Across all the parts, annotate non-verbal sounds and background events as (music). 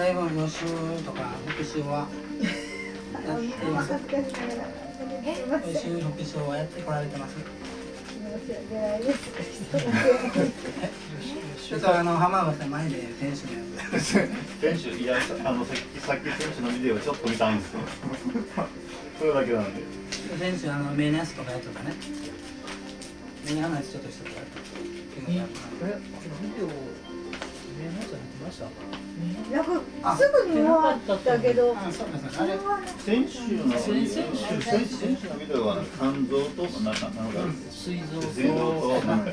だいぶ予習とか復習はやってます。予習復習はやってこられてますちょっとあの浜田さん前で選手のやつ選手いやあのさっきさっき選手のビデオちょっと見たんですよそれだけなんで。選手あの目のやつとかやっとかね。目の話ちょっとしてくれえ、ビデオ、見ました。なんかすぐに終わったけど、あそうですそれは選手の選手選手選手のビデオは肝臓となんかなんか水臓となんか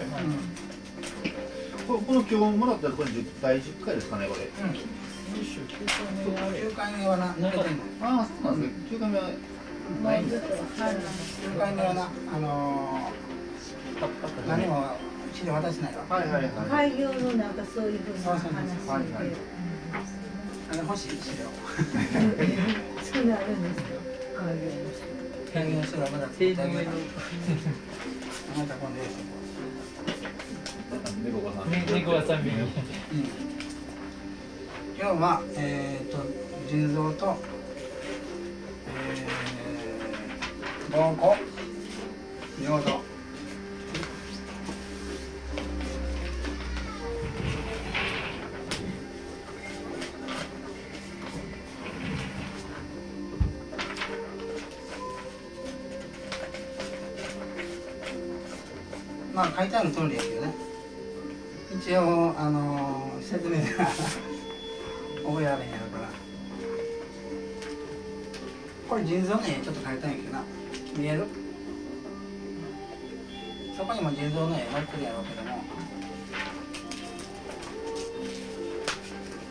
この今日もらったこれ10第10回ですかねこれうん選手9回目あれ9回目はなああそうなんですね9回目はないんですか9回目はなあのー、何も資料渡してないわ。はいはいはい。開業のなんかそういうふうな話そうそうそうはいはい。あの欲しい資料そうなるんですよ開業の人開業資料まだ作っ手てあげたのまた今度猫がさん猫がさんはえっ、ー、と腎臓とえー、膀胱尿道まあ書いてある通りですけどね。一応あのー説明が覚えられへんやろから。これ腎臓の絵ちょっと描いたんやけどな。見える？そこにも腎臓の絵載ってるやろうけども。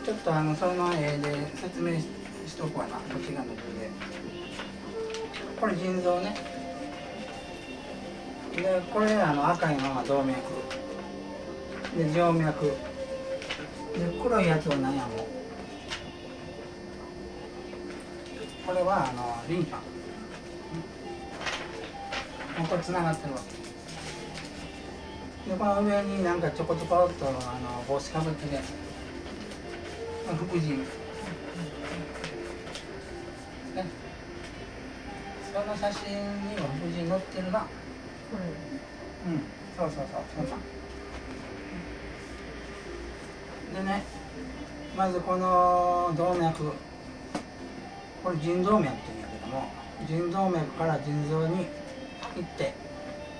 ちょっとあのその絵で説明ししとくわな。こっち側ので。これ腎臓ね。でこれあの赤いのが動脈。で静脈。で黒いやつは何やもう。これはあのリンパ。もうこれつながってるわけ。でこの上になんかちょこちょこっとあの帽子かぶってるやつこれ副腎。ね。その写真には副腎載ってるな。うん、そうそうそう、そう。でね、まずこの動脈、これ腎動脈って言うんやけども、腎動脈から腎臓に行って、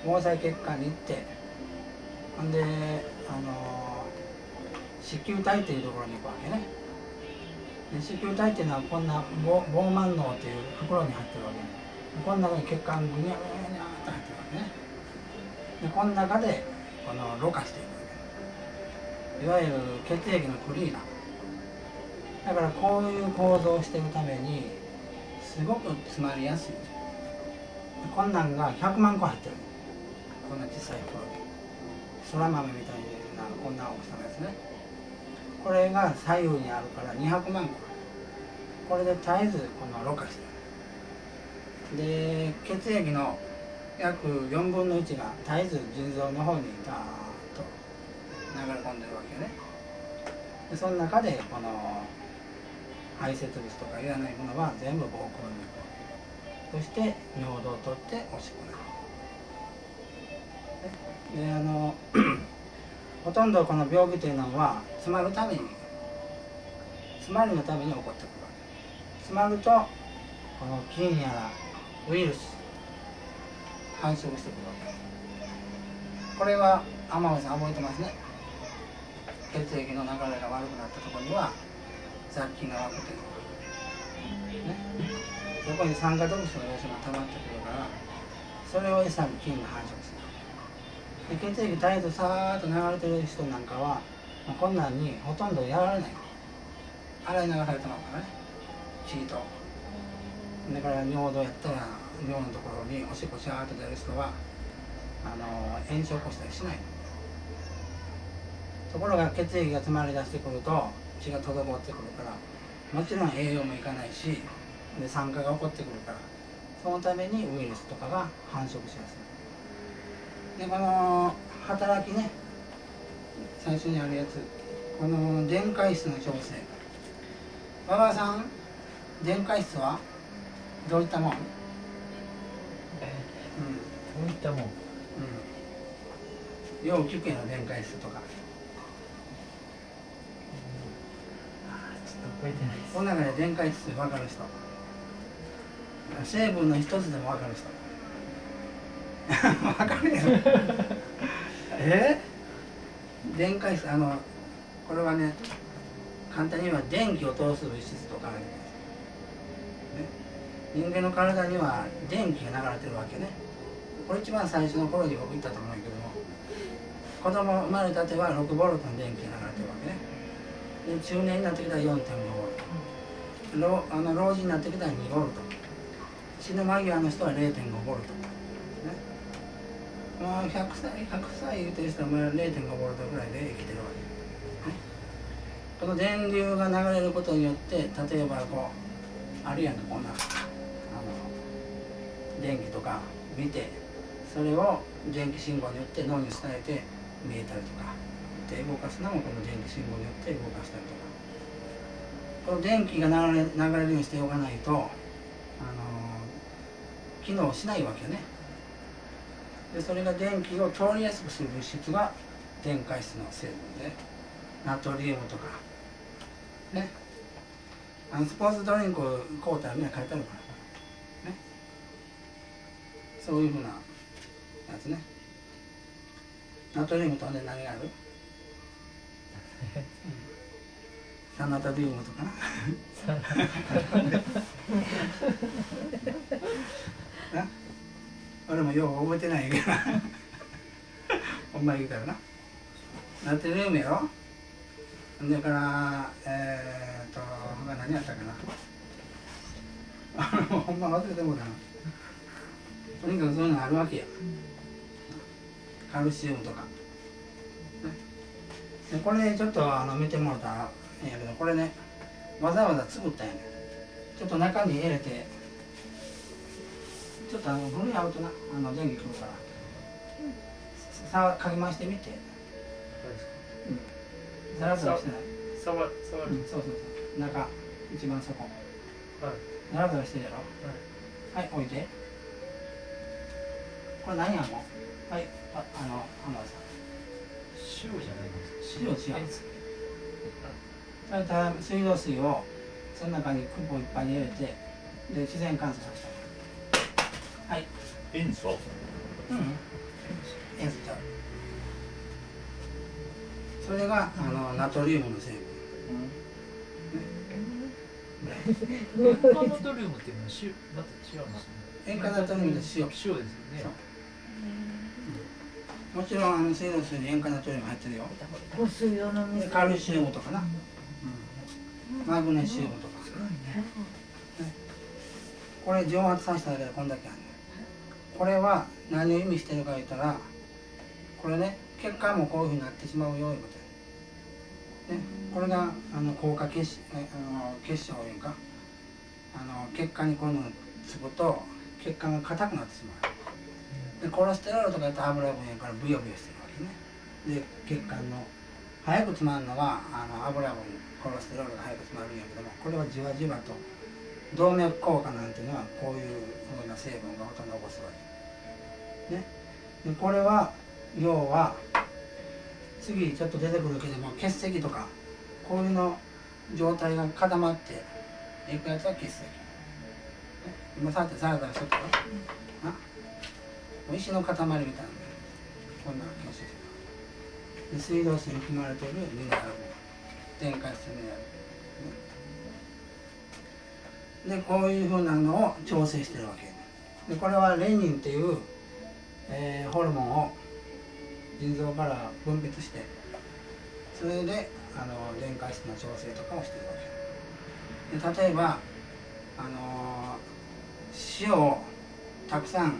毛細血管に行って、ほんで、あの子宮体っていうところに行くわけね。で子宮体っていうのはこんなボボーマン脳っていう袋に入ってるわけね。この中に血管ぐにゃぐにゃって入ってるわけね。でこの中でこのろ過していく。わけいわゆる血液のクリーナー。だからこういう構造をしていくためにすごく詰まりやすい。こんなんが100万個入ってる。こんな小さい袋にそら豆みたいなこんな大きさのやつね。これが左右にあるから200万個。これで絶えずこのろ過してるで血液の約4分の1が絶えず腎臓の方にダーッと流れ込んでるわけね。でその中でこの排泄物とかいらないものは全部膀胱にそして尿道を取っておしっこにであの (clears throat) ほとんどこの病気というのは詰まるために詰まりのために起こってくるわけ。詰まるとこの菌やウイルス繁殖してくるわけですこれは天海さん覚えてますね。血液の流れが悪くなったところには雑菌が湧くというね。そこに酸化毒素の要素が溜まってくるからそれを餌に菌が繁殖する。で血液絶えずさーっと流れてる人なんかは、まあ、こんなんにほとんどやられない。洗い流されてまうからね。血と。だから尿道やったら尿のところにおしっこシャーッと出る人はあの炎症を起こしたりしない。ところが血液が詰まり出してくると血が滞ってくるからもちろん栄養もいかないしで酸化が起こってくるからそのためにウイルスとかが繁殖しやすい。でこの働きね最初にあるやつこの電解質の調整。馬場さん電解質はどういったもん、うんどういったもん。うん、よう聞くやろ電解質とか。あーちょっと覚えてないです。この中で電解質分かる人。成分の一つでも分かる人。(laughs) 分かるやろ。(laughs) え？電解質あのこれはね簡単に言えば電気を通す物質とかあるんです、ね、人間の体には電気が流れてるわけねこれ一番最初の頃に僕言ったと思うんやけども子供生まれたては6ボルトの電気が流れてるわけね。で中年になってきたら4.5ボルト。老あの老人になってきたら2ボルト。死ぬ間際の人は0.5ボルト。ね。まあ100歳100歳言うてる人は0.5ボルトぐらいで生きてるわけ、この電流が流れることによって例えばこうあるやんかこんなあの電気とか見てそれを電気信号によって脳に伝えて見えたりとかで動かすのもこの電気信号によって動かしたりとか。この電気が流れ流れるようにしておかないと、あの機能しないわけね。でそれが電気を通りやすくする物質が電解質の成分でナトリウムとかね。あのスポーツドリンクを買うたらみんな書いてあるからね。そういうふうなやつね。ナトリウムとね何がある？(laughs) サナタリウムとかな。(laughs) な？俺もよう覚えてないけどな。ほんま言うたらな。ナトリウムやろ？だからえー、っと他何やったかな？(laughs) ほんま忘れてもうたな。とにかくそういうのあるわけやカルシウムとか、これちょっとあの見てもらったらえやけどこれねわざわざ作ったんやねちょっと中に入れてちょっとあのブルーアウトなあの電気くるから。さかき回してみて。ザラザラしてない。触る触うん、そうそうそう。中一番底。はい。ザラザラしてるやろ。はい。置いて。これ何やもんはい。ああの浜田さん塩じゃないです塩違う。塩素それから水道水をその中にクップをいっぱいに入れてで自然乾燥させた。はい。塩素？うん。塩素ちゃう。それがあのナトリウムの成分。塩化 (laughs) ナトリウムっていうのは塩また違うんですよね。塩化ナトリウムと塩。塩ですよねもちろんあの水道水に塩化ナトリウム入ってるよ。香水を飲みでカルシウムとかな、うん。マグネシウムとか。これ蒸発させただけでこんだけあるねこれは何を意味してるか言ったらこれね血管もこういうふうになってしまうよいうことねこれがあの硬化結あの結晶いうかあの血管にこういうのがつくと血管が硬くなってしまうでコレステロールとかやったら油分やからブヨブヨしてるわけね。で血管の早く詰まるのはあの油分コレステロールが早く詰まるんやけどもこれはじわじわと動脈硬化なんていうのはこういうふうな成分がほとんど起こすわけ。ね。でこれは要は次ちょっと出てくるけども結石とかこういうの状態が固まっていくやつは結石、ね、今さってサラダがしとったよ、なもう石の塊みたいな。こんな結石で水道水に含まれているミネラルも電解質ミネラルでこういうふうなのを調整してるわけ。でこれはレニンっていう、えーホルモンを腎臓から分泌してそれであの電解質の調整とかをしてるわけ。で例えばあのー塩をたくさん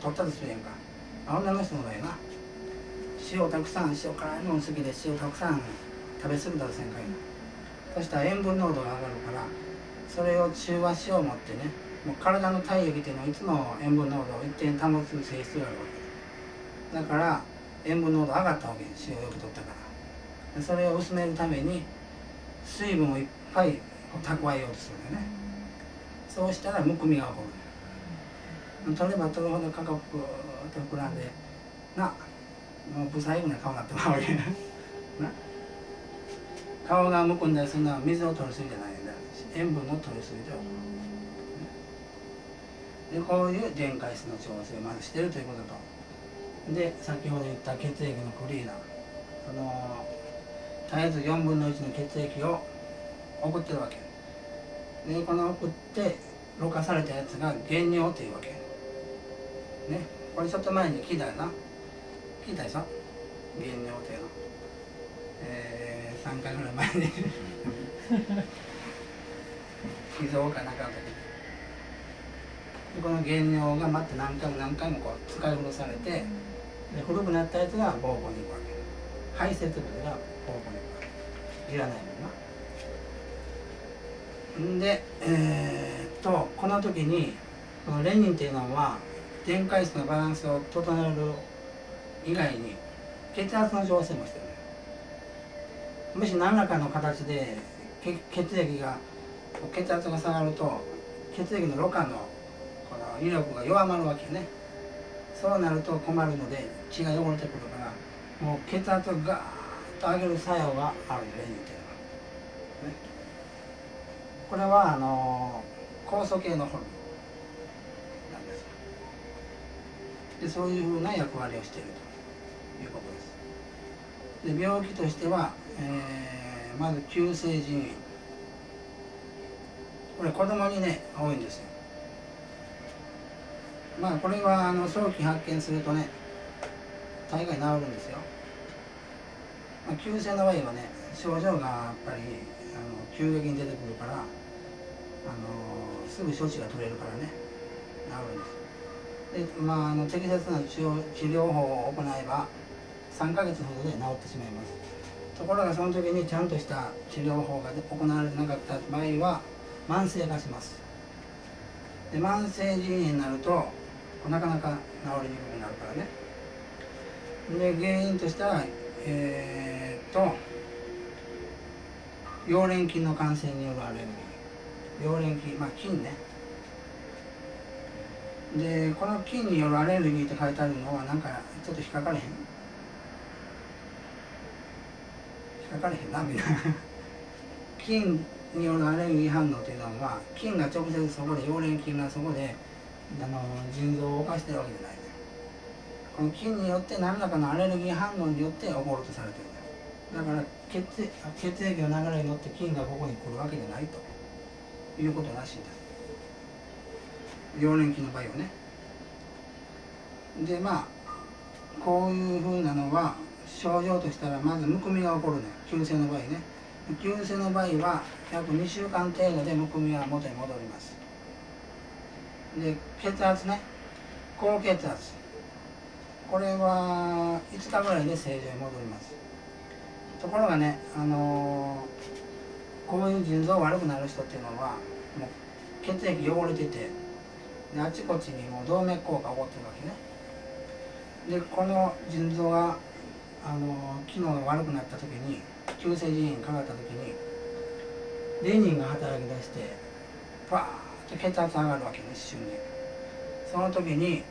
取ったとするやんかあ女の人の場合な。塩たくさん塩辛いもの好きで塩たくさん食べ過ぎたとせんかいなそしたら塩分濃度が上がるからそれを中和しよう思ってねもう体の体液っていうのはいつも塩分濃度を一定に保つ性質があるわけ。だから塩分濃度上がったわけ塩をよく取ったから。それを薄めるために水分をいっぱい蓄えようとするんだよね。そうしたらむくみが起こる。取れば取るほど価格と膨らんでなもう不細工な顔になってまうわけな顔がむくんだりするのは水を取りすぎじゃないんだ塩分の取りすぎで起こるでこういう電解質の調整をまずしてるということとで先ほど言った血液のクリーナーその絶えず4分の1の血液を送ってるわけでこの送ってろ過されたやつが原尿っていうわけね。これちょっと前に聞いたよな。聞いたでしょ？原尿っていうの。えー、3回ぐらい前に。(laughs) 寄贈かなんかの時。でこの原尿がまた何回も何回もこう使い古されてで古くなったやつが膀胱に行くわけ。排泄物が膀胱に行くわけ。いらないもんな。んでえー、っとこの時にこのレニンっていうのは電解質のバランスを整える以外に血圧の調整もしてるもし何らかの形で血血液が血圧が下がると血液のろ過のこの威力が弱まるわけね。そうなると困るので血が汚れてくるからもう血圧をガーッと上げる作用があるレニンっていうのは、ね、これはあの酵素系のホルモンでそういうふうな役割をしているということです。で病気としては、えーまず急性腎炎。これ子供にね多いんですよ。まあこれはあの早期発見するとね大概治るんですよ、まあ、急性の場合はね症状がやっぱりあの急激に出てくるからあのすぐ処置が取れるからね治るんですでまああの適切な治療治療法を行えば3ヶ月ほどで治ってしまいます。ところがその時にちゃんとした治療法が行われてなかった場合は慢性化します。で慢性腎炎になるとなかなか治りにくくなるからね。で原因としてはえー、っと溶連菌の感染によるアレルギー。溶連菌まあ菌ね。でこの菌によるアレルギーって書いてあるのはなんかちょっと引っかかれへん。引っかかれへんなみんな。菌によるアレルギー反応というのは菌が直接そこで溶連菌がそこであの腎臓を犯してるわけじゃないね。この菌によって何らかのアレルギー反応によって起こるとされてるんだよだから血液血液の流れに乗って菌がここに来るわけじゃないと。いうことらしいです溶連菌の場合はね。でまあこういうふうなのは症状としたらまずむくみが起こるね急性の場合ね。急性の場合は約2週間程度でむくみは元に戻ります。で血圧ね。高血圧。これは5日ぐらいで正常に戻ります。ところがねあのー、こういう腎臓悪くなる人っていうのはもう血液汚れててであちこちにもう動脈硬化起こってるわけね。でこの腎臓があの、機能が悪くなった時に急性腎炎かかった時にレニンが働き出してパーッと血圧上がるわけね一瞬にその時に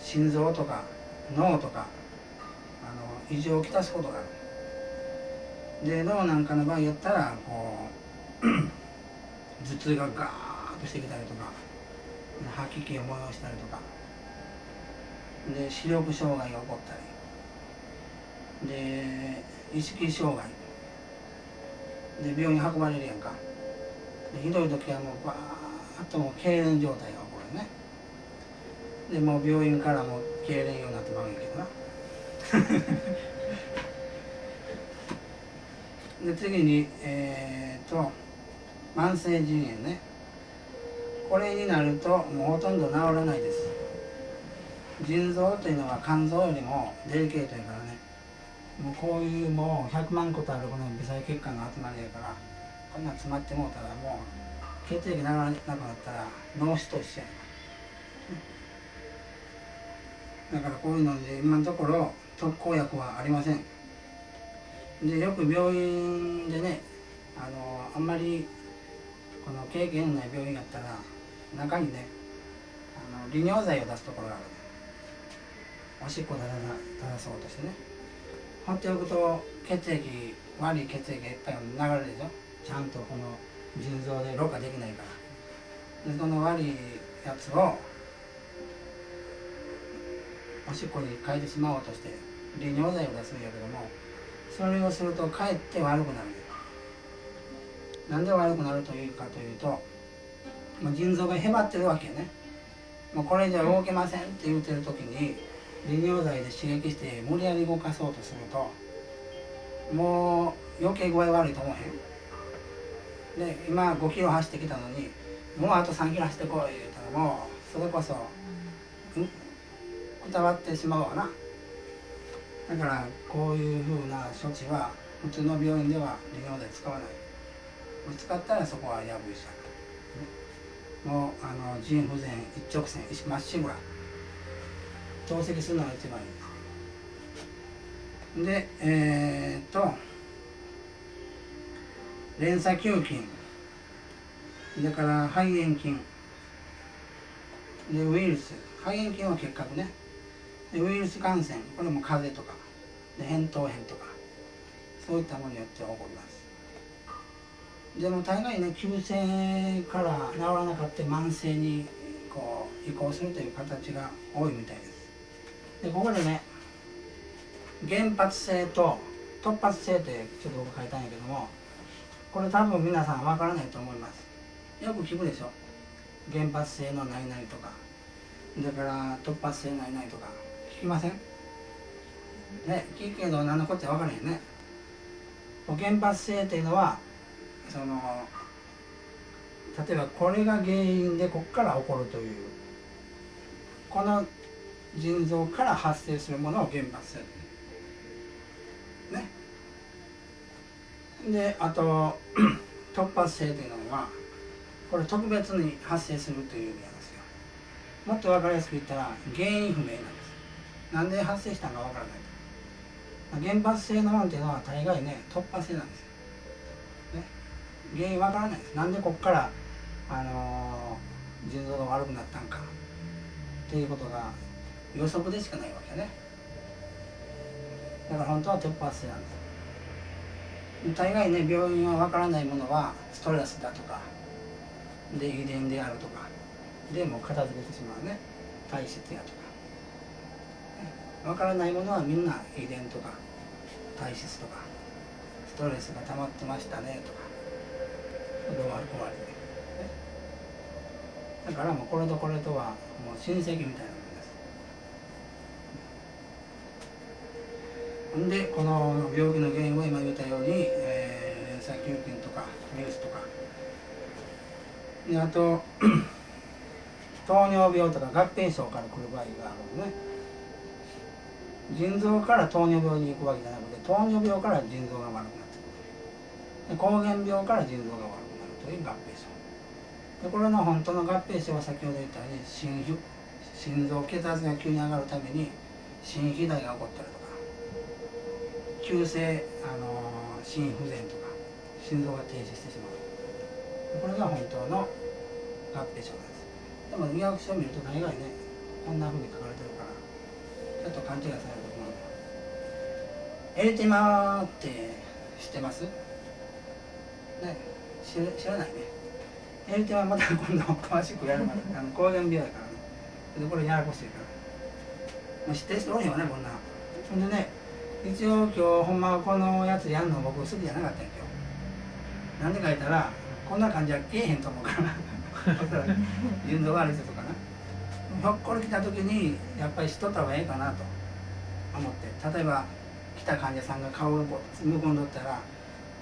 心臓とか脳とかあの異常をきたすことがある。で脳なんかの場合やったらこう (clears throat) 頭痛がガーッとしてきたりとか吐き気を催したりとか。で視力障害が起こったり。で意識障害。で病院運ばれるやんか。でひどい時はもうバーッともう痙攣状態が起こるね。でもう病院からも痙攣ようになってまうんやけどな。(laughs) で次にえー、っと慢性腎炎ね。これになるともうほとんど治らないです。腎臓というのは肝臓よりもデリケートやからね。もうこういうもう100万個とあるこの微細血管が集まりやからこんな詰まってもうたらもう血液流れなくなったら脳死と一緒や。だからこういうので今のところ特効薬はありません。でよく病院でねあのあんまりこの経験のない病院やったら中にねあの利尿剤を出すところがある。おしっこを出さ出そうとしてね。放っておくと血液悪い血液がいっぱい流れるでしょ。ちゃんとこの腎臓でろ過できないから。でその悪いやつをおしっこに変えてしまおうとして利尿剤を出すんやけどもそれをするとかえって悪くなる。なんで悪くなるというかというともう腎臓がへばってるわけね。もうこれ以上動けませんって言ってる時に利尿剤で刺激して無理やり動かそうとするともう余計具合悪いと思わへん。で今5キロ走ってきたのにもうあと3キロ走ってこい言うたらもうそれこそうん？くたばってしまうわな。だからこういうふうな処置は普通の病院では利尿剤使わない。使ったらそこはやぶ医者。もうあの腎不全一直線まっしぐら透析するのが一番いい。でえー、っと連鎖球菌。だから肺炎菌。でウイルス。肺炎菌は結核ね。でウイルス感染。これも風邪とか。で扁桃炎とか。そういったものによって起こります。でも大概ね急性から治らなかった慢性にこう移行するという形が多いみたいです。でここでね原発性と突発性ってちょっと僕書いたんやけどもこれ多分皆さんわからないと思います。よく聞くでしょ。原発性の何々とか。だから突発性何々とか。聞きません？ね聞くけど何のこっちゃ分からへんね。原発性っていうのはその例えばこれが原因でここから起こるというこの腎臓から発生するものを原発性ね。であと (clears throat) 突発性というのはこれ特別に発生するという意味なんですよ。もっと分かりやすく言ったら原因不明なんです。なんで発生したのか分からないと。原発性のものっていうのは大概ね突発性なんですよ。原因わからない。ですなんでここから、あのー、腎臓が悪くなったんか。っていうことが予測でしかないわけね。だから本当は突発性なんです大概ね病院はわからないものはストレスだとかで遺伝であるとかでもう片付けてしまうね。体質やとか。わからないものはみんな遺伝とか体質とかストレスが溜まってましたねとか。だからもうこれとこれとはもう親戚みたいなもんです。んでこの病気の原因は今言ったように、えー、連鎖球菌とかウイルスとか。であと (clears throat) 糖尿病とか合併症から来る場合があるのね。腎臓から糖尿病に行くわけじゃなくて糖尿病から腎臓が悪くなってくる。膠原病から腎臓が悪くなる。という合併症。でこれの本当の合併症は先ほど言ったように心心臓血圧が急に上がるために心肥大が起こったりとか急性、あのー、心不全とか心臓が停止してしまう。これが本当の合併症です。でも医学書を見ると大概ねこんなふうに書かれてるからちょっと勘違いされると思うエリティマーって知ってます？ね。知知らないね。やり手はまた今度詳しくやるまであの膠原病やからねでこれややこしいから。もう知ってる人多いよねこんなほんでね一応今日ほんまはこのやつやんの僕好きじゃなかったんや今日なんでか言ったらこんな感じはけえへんと思うから。腎臓悪い人とかな。ひょっこり来た時にやっぱりしとった方がええかなと思って。例えば来た患者さんが顔をむくんどったら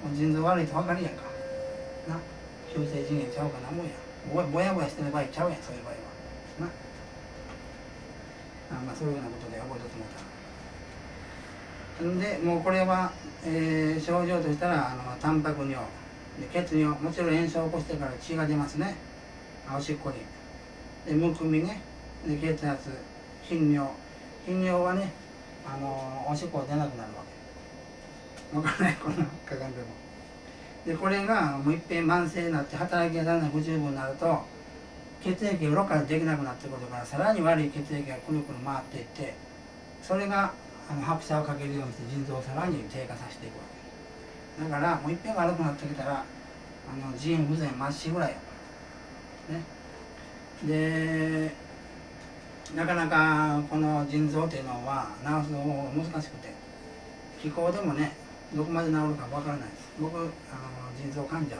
もう腎臓悪いと分かるやんかな。急性腎炎ちゃうかなもんや。ぼぼやぼやしてる場合ちゃうやんそういう場合は。な。あまあそういうようなことで覚えとってもらった。んでもうこれは、えー、症状としたらあのタンパク尿。で血尿。もちろん炎症を起こしてから血が出ますね。おしっこにでむくみね。で血圧。頻尿。頻尿はねあのおしっこが出なくなるわけ。わからない。こんなかかんでも。でこれがもういっぺん慢性になって働きがだんだん不十分になると血液がろ過できなくなってくるからさらに悪い血液がくるくる回っていってそれがあの拍車をかけるようにして腎臓をさらに低下させていくわけ。だからもういっぺん悪くなってきたらあの腎不全まっしぐらいよ、ね、でなかなかこの腎臓っていうのは治す方法が難しくて気候でもねどこまで治るかわからないです。僕あの腎臓患者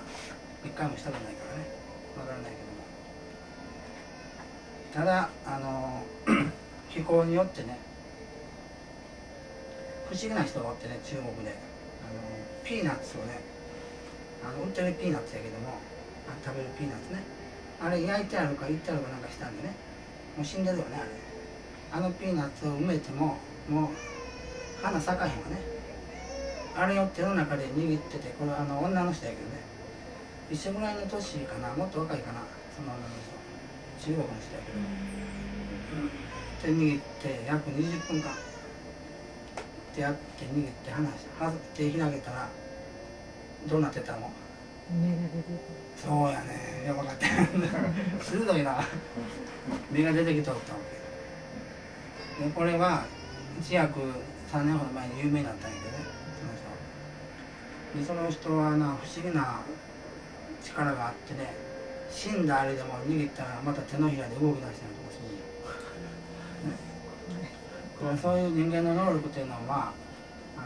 一回もしたことないからね。わからないけども。ただあの (clears throat) 気候によってね不思議な人がおってね中国で。あのピーナッツをねあの売ってるピーナッツやけども食べるピーナッツね。あれ焼いてあるか言ってあるかなんかしたんでね。もう死んでるよねあれ。あのピーナッツを埋めてももう花咲かへんわね。あれを手の中で握っててこれあの女の人やけどね。一緒ぐらいの年かなもっと若いかなその女の人。中国の人やけど、手握って約20分間。ってやって握って離しては手開けたらどうなってたの？目が出てそうやね。いや分かって (laughs) 鋭いな。目が出てきとったわけ。でこれは一約3年ほど前に有名になったんやけどねでその人はな不思議な力があってね死んだあれでも握ったらまた手のひらで動き出したりとかするんよ、ね。そういう人間の能力っていうのはあ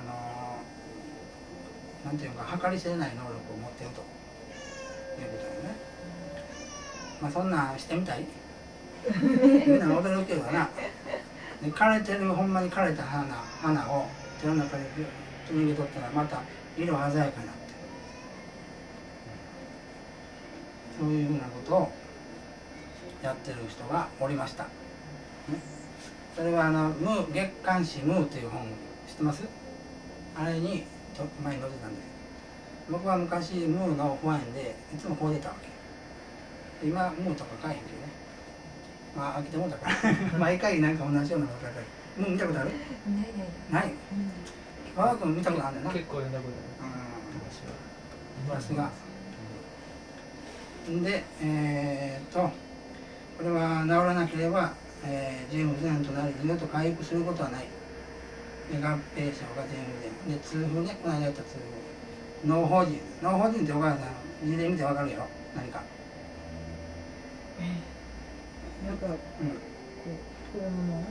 のなんていうか計り知れない能力を持ってると。いうことだよね。まあそんなんしてみたい。みんな驚けるわな。で枯れてるほんまに枯れた花花を手の中でギュッとったらまた色鮮やかになってそういうふうなことをやってる人がおりました、ね、それはあの「ムー月刊誌ムー」という本知ってます？あれにちょ前に載ってたんです僕は昔ムーのファンでいつもこう出たわけ。今ムーとか買えへんけどね。まあ飽きてもうたから。(laughs) 毎回なんか同じようなこと書いてある。ムー見たことある？ないないない。馬場君見たことあるんだよな。結構読んだことあるが。でえー、っとこれは治らなければ、えー、腎不全となり二度と回復することはない。で合併症が腎不全で痛風ねこの間やった痛風。脳法人脳法人ってお母さん字で見てわかるやろ？何か。なんかこうんう子供の？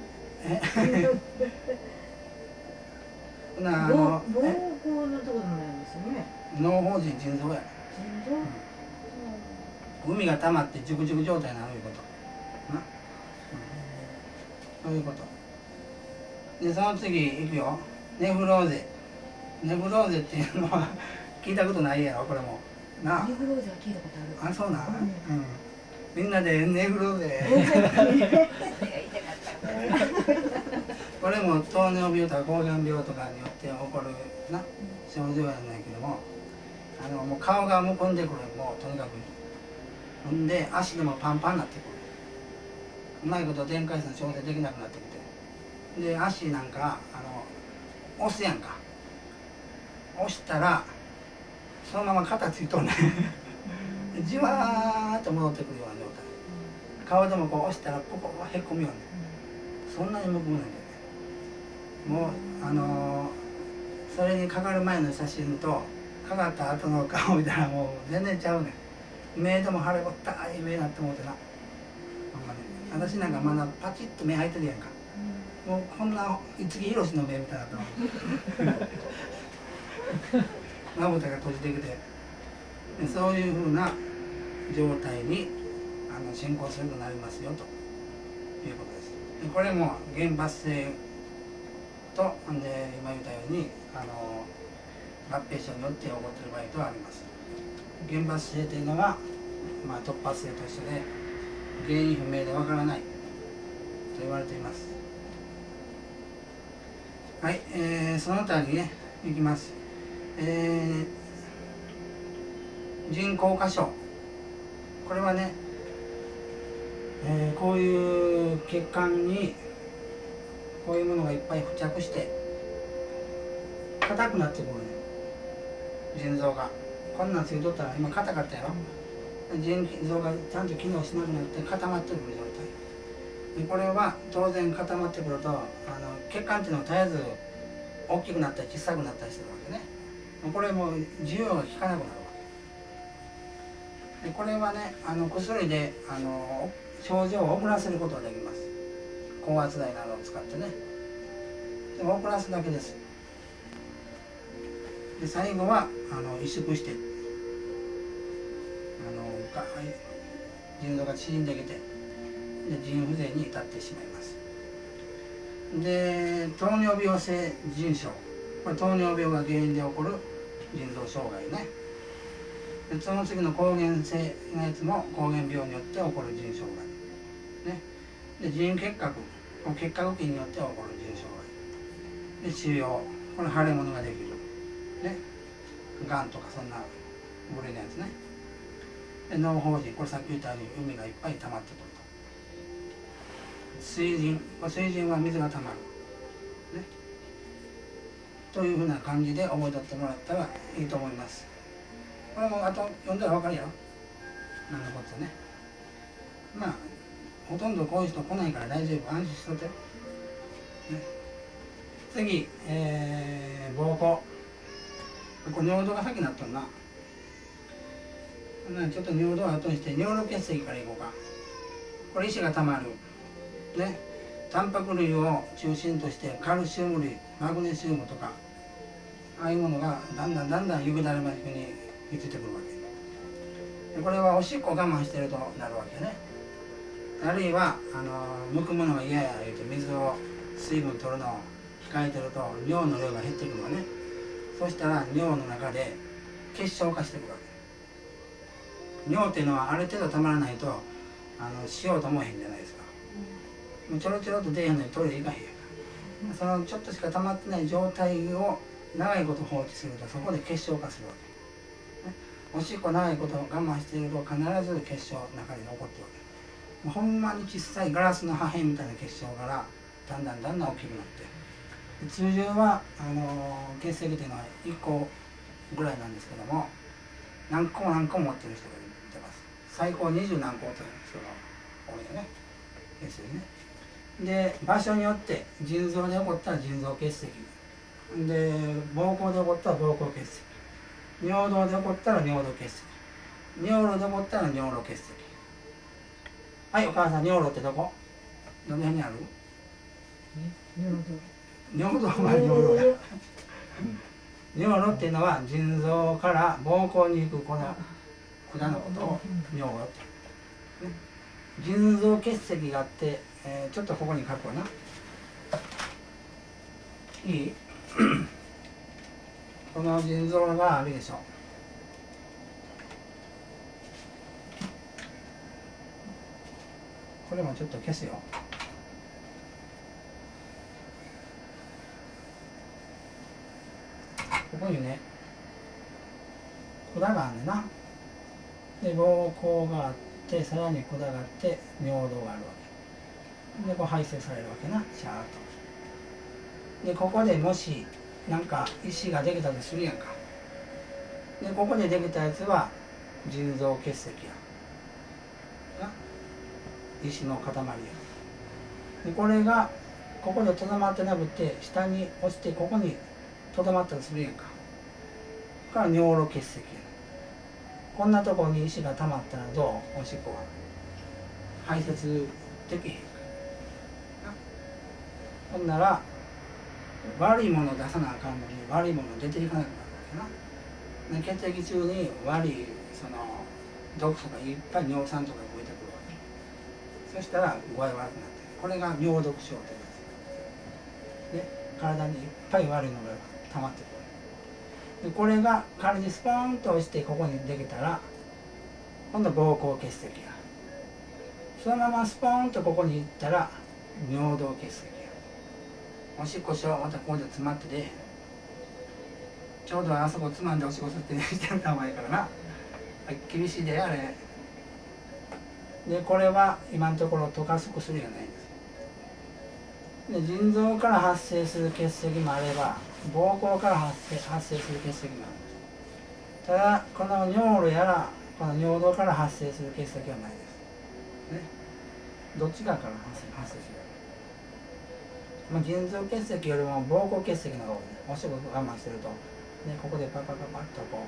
え？ほ (laughs) なあ膀の膀え？胱のところなんですよね。脳法人腎臓や。腎臓？海が溜まって熟熟状態になるいうこと。な、うん、そういうこと。でその次いくよ。ネフローゼ。ネフローゼっていうのは (laughs) 聞いたことないやろこれも。なネフローゼは聞いたことある。あそうなん、ううん。みんなでネフローゼ (laughs) これも糖尿病とか膠原病とかによって起こるな症状やないけどもあのもう顔がむくんでくるもうとにかく。ほんで足でもパンパンになってくる。うまいこと電解質の調整できなくなってきて。で足なんかあの押すやんか。押したらそのまま肩ついとんね (laughs) じわーっと戻ってくるような状態。顔でもこう押したらポコへっこむようにそんなにむくむねんもうあのそれにかかる前の写真とかかった後の顔見たらもう全然ちゃうねん。目でも腫れぼったい目になって思ってな。ほんまに。私なんかまだパチッと目開いてるやんか。もうこんな五木ひろしの目みたいなとまぶたが閉じてきて。そういうふうな状態にあの進行するとなりますよということです。これも原発性とほんで今言ったようにあの合併症によって起こっている場合とあります。原発性というのは、まあ、突発性と一緒で原因不明でわからないと言われています。はい、えー、その他にねいきます。えー、人工箇所これはね、えーこういう血管にこういうものがいっぱい付着して硬くなってくるね腎臓が。こんなんついとったら今硬かったやろ？腎臓がちゃんと機能しなくなって固まってくる状態。でこれは当然固まってくるとあの血管っていうのは絶えず大きくなったり小さくなったりするわけね。これも需要が効かなくなるわけ。でこれはねあの薬であの症状を遅らせることができます。高圧台などを使ってね。でも遅らすだけです。で最後はあの萎縮してあの腎臓が縮んできてで腎不全に至ってしまいます。で糖尿病性腎症。これ糖尿病が原因で起こる腎臓障害ね。でその次の抗原性のやつも抗原病によって起こる腎障害。で腎結核。この結核菌によって起こる腎障害で腫瘍。これ腫れ物ができる。ね。がんとかそんな部類のやつね。で脳胞腎これさっき言ったように海がいっぱい溜まってくると。水腎。水腎は水が溜まる。ね。というふうな感じで覚えとってもらったらいいと思います。これもあと読んだら分かるやろ。何のことね。まあほとんどこういう人来ないから大丈夫。安心しとって、ね、次、えー、膀胱これ尿道が先になっとんな。ちょっと尿道を後にして尿路結石からいこうか。これ石がたまる。ね。タンパク類を中心としてカルシウム類マグネシウムとかああいうものがだんだんだんだん指だれまくにひってくるわけ。これはおしっこ我慢してるとなるわけね。あるいはあのむくむのが嫌や言うて水を水分取るのを控えてると尿の量が減ってくるわね。そしたら尿の中で結晶化してくるわけ。尿っていうのはある程度たまらないとあのしようと思えへんじゃないですか、もうちょろちょろっと出へんのにトイレ行かへんやから。そのちょっとしか溜まってない状態を長いこと放置するとそこで結晶化するわけ、おしっこ長いこと我慢していると必ず結晶の中に残ってるわけほんまに小さいガラスの破片みたいな結晶からだんだんだんだん大きくなって。通常はあの結石というのは1個ぐらいなんですけども何個も何個も持ってる人がいてます。最高二十何個という人が多いよね結石ね。で場所によって腎臓で起こったら腎臓結石。で膀胱で起こったら膀胱結石。尿道で起こったら尿道結石。尿路で起こったら尿路結石。はいお母さん尿路ってどこ？どの辺にある？尿道。尿道は尿路や。尿路っていうのは腎臓から膀胱に行くこの管のことを尿路って。ね腎臓結石があって、えーちょっとここに書くわな。いい？(coughs) この腎臓があるでしょこれもちょっと消すよ。ここにね管があるねんな。で膀胱があってさらに管があって尿道があるわけ。でこう排泄されるわけなシャーっと。でここでもしなんか石ができたとするやんか。でここでできたやつは腎臓結石や。石の塊や。でこれがここでとどまってなくて下に落ちてここにとどまったとするやんか。から尿路結石や。こんなとこに石が溜まったらどうおしっこが。排泄できへんなほんなら悪いもの出さなあかんのに悪いもの出ていかなくなるわけな。血液中に悪いその毒素がいっぱい尿酸とかそしたら具合悪くなってこれが尿毒症というやつ。で体にいっぱい悪いのが溜まってくる。でこれが体にスポーンと落ちてここにできたら今度膀胱結石や。そのままスポーンとここに行ったら尿道結石や。おしっこしようまたここで詰まって出えへんちょうどあそこつまんでおしっこすってしてるたまやからな。あ厳しいであれ。でこれは今のところ溶かす薬がないんです。で腎臓から発生する結石もあれば膀胱から発生発生する結石もある。んですただこの尿路やらこの尿道から発生する結石はないです。ね。どっちかから発生発生する。まあ、腎臓結石よりも膀胱結石の方が多い。お仕事我慢してると、ね、ここでパパパパッとこ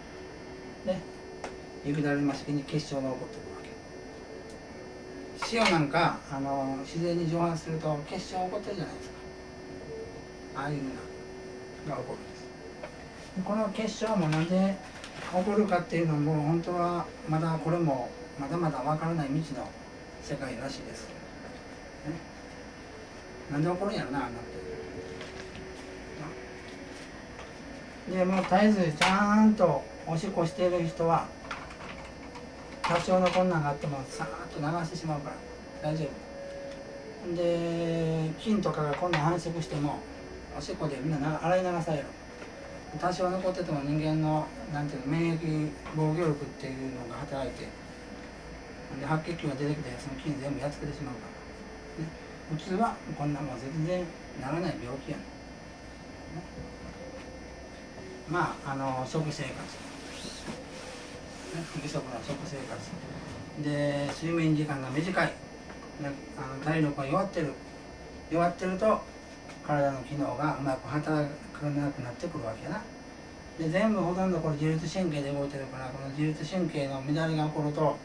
う。ね。雪だるま式に結晶が起こってくる。塩なんかあの自然に蒸発すると結晶起こってるじゃないですか。ああいうのが起こるんです。この結晶もなんで起こるかっていうのも本当はまだこれもまだまだ分からない未知の世界らしいです、ね。なんで怒るんやろなあんなって。でもう絶えずちゃんとおしっこしている人は多少の困難があってもさーっと流してしまうから大丈夫。で菌とかが今度繁殖してもおしっこでみんな洗い流される。多少残ってても人間のなんていうの免疫防御力っていうのが働いてで白血球が出てきてその菌全部やっつけてしまうから、ね、普通はこんなもん全然ならない病気やね。まああの食生活、不規則な食生活で睡眠時間が短い、あの体力が弱ってる。弱ってると体の機能がうまく働かなくなってくるわけやな。で全部ほとんどこれ自律神経で動いてるからこの自律神経の乱れが起こると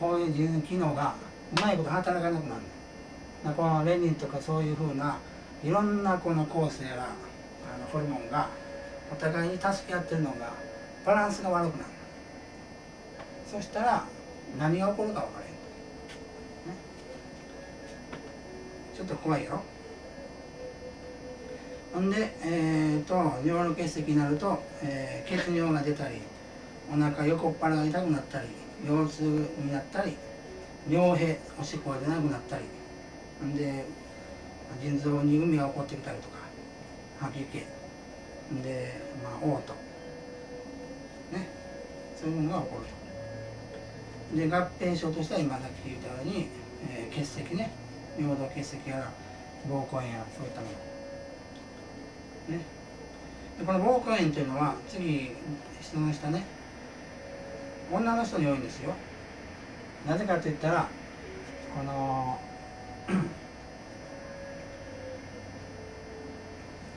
こういう自律機能がうまいこと働かなくなる。このレニンとかそういうふうないろんなこの酵素やらあのホルモンがお互いに助け合ってるのがバランスが悪くなる。そしたら何が起こるか分からへん、ね、ちょっと怖いよ。ほんで、えーと、尿路結石になると、えー、血尿が出たりお腹横っ腹が痛くなったり腰痛になったり尿閉おしっこが出なくなったりんで腎臓に海が起こってきたりとか吐き気で、まあ、嘔吐。ね。そういうものが起こると。で合併症としては今さっき言ったように、えー、結石ね。尿道結石やら膀胱炎やらそういったもの。ね。でこの膀胱炎というのは次人の下ね。女の人に多いんですよ。なぜかといったらこの (clears throat)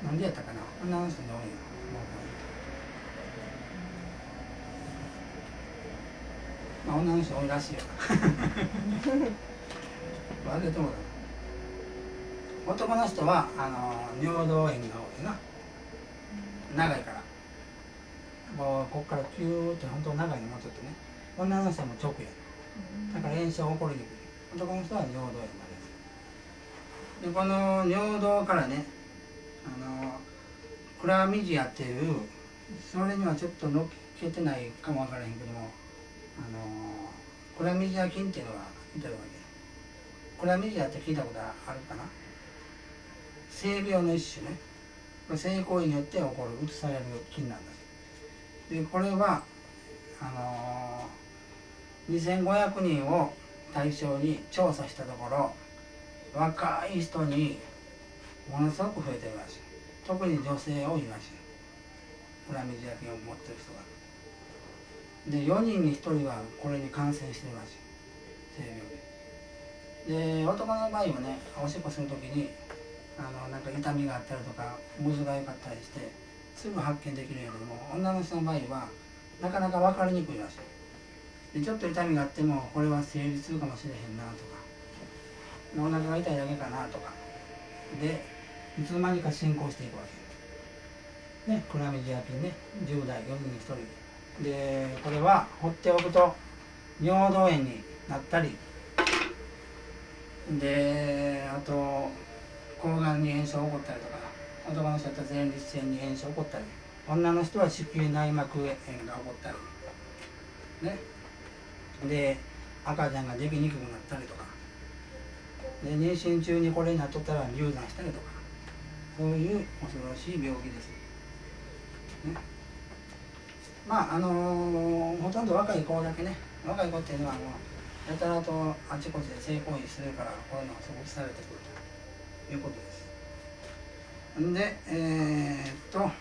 なんでやったかな。女の人に多いよまあ女の人多いらしいよ。忘れても男の人はあの尿道炎が多いな長い。からもうここからキューって本当長いのもうちょっとね女の人はもう直やだから炎症起こりにくい男の人は尿道炎まででこの尿道からねあのクラミジアっていうそれにはちょっと乗っけてないかもわからへんけどもあのクラミジア菌っていうのがいてるわけ。クラミジアって聞いたことあるかな？性病の一種ね。性行為によって起こる移される菌なんですでこれはあの2500人を対象に調査したところ若い人にものすごく増えてるらしい。特に女性多いらしい。裏水焼けを持ってる人が。で4人に1人はこれに感染してるらしい。性病で。で男の場合はねおしっこする時にあのなんか痛みがあったりとかむずが良かったりしてすぐ発見できるんやけども女の人の場合はなかなか分かりにくいらしい。でちょっと痛みがあってもこれは生理痛かもしれへんなとかお腹が痛いだけかなとか。でいつの間にか進行していくわけ。ねクラミジア菌ね10代4人に1人。ででこれは放っておくと尿道炎になったりであと抗がんに炎症起こったりとか男の人だったら前立腺に炎症起こったり女の人は子宮内膜炎が起こったりね。で赤ちゃんができにくくなったりとかで妊娠中にこれになっとったら流産したりとかそういう恐ろしい病気です、ね、まああのー、ほとんど若い子だけね。若い子っていうのはもうやたらとあちこちで性行為するからこういうのが阻害されてくるということです。でえー、っと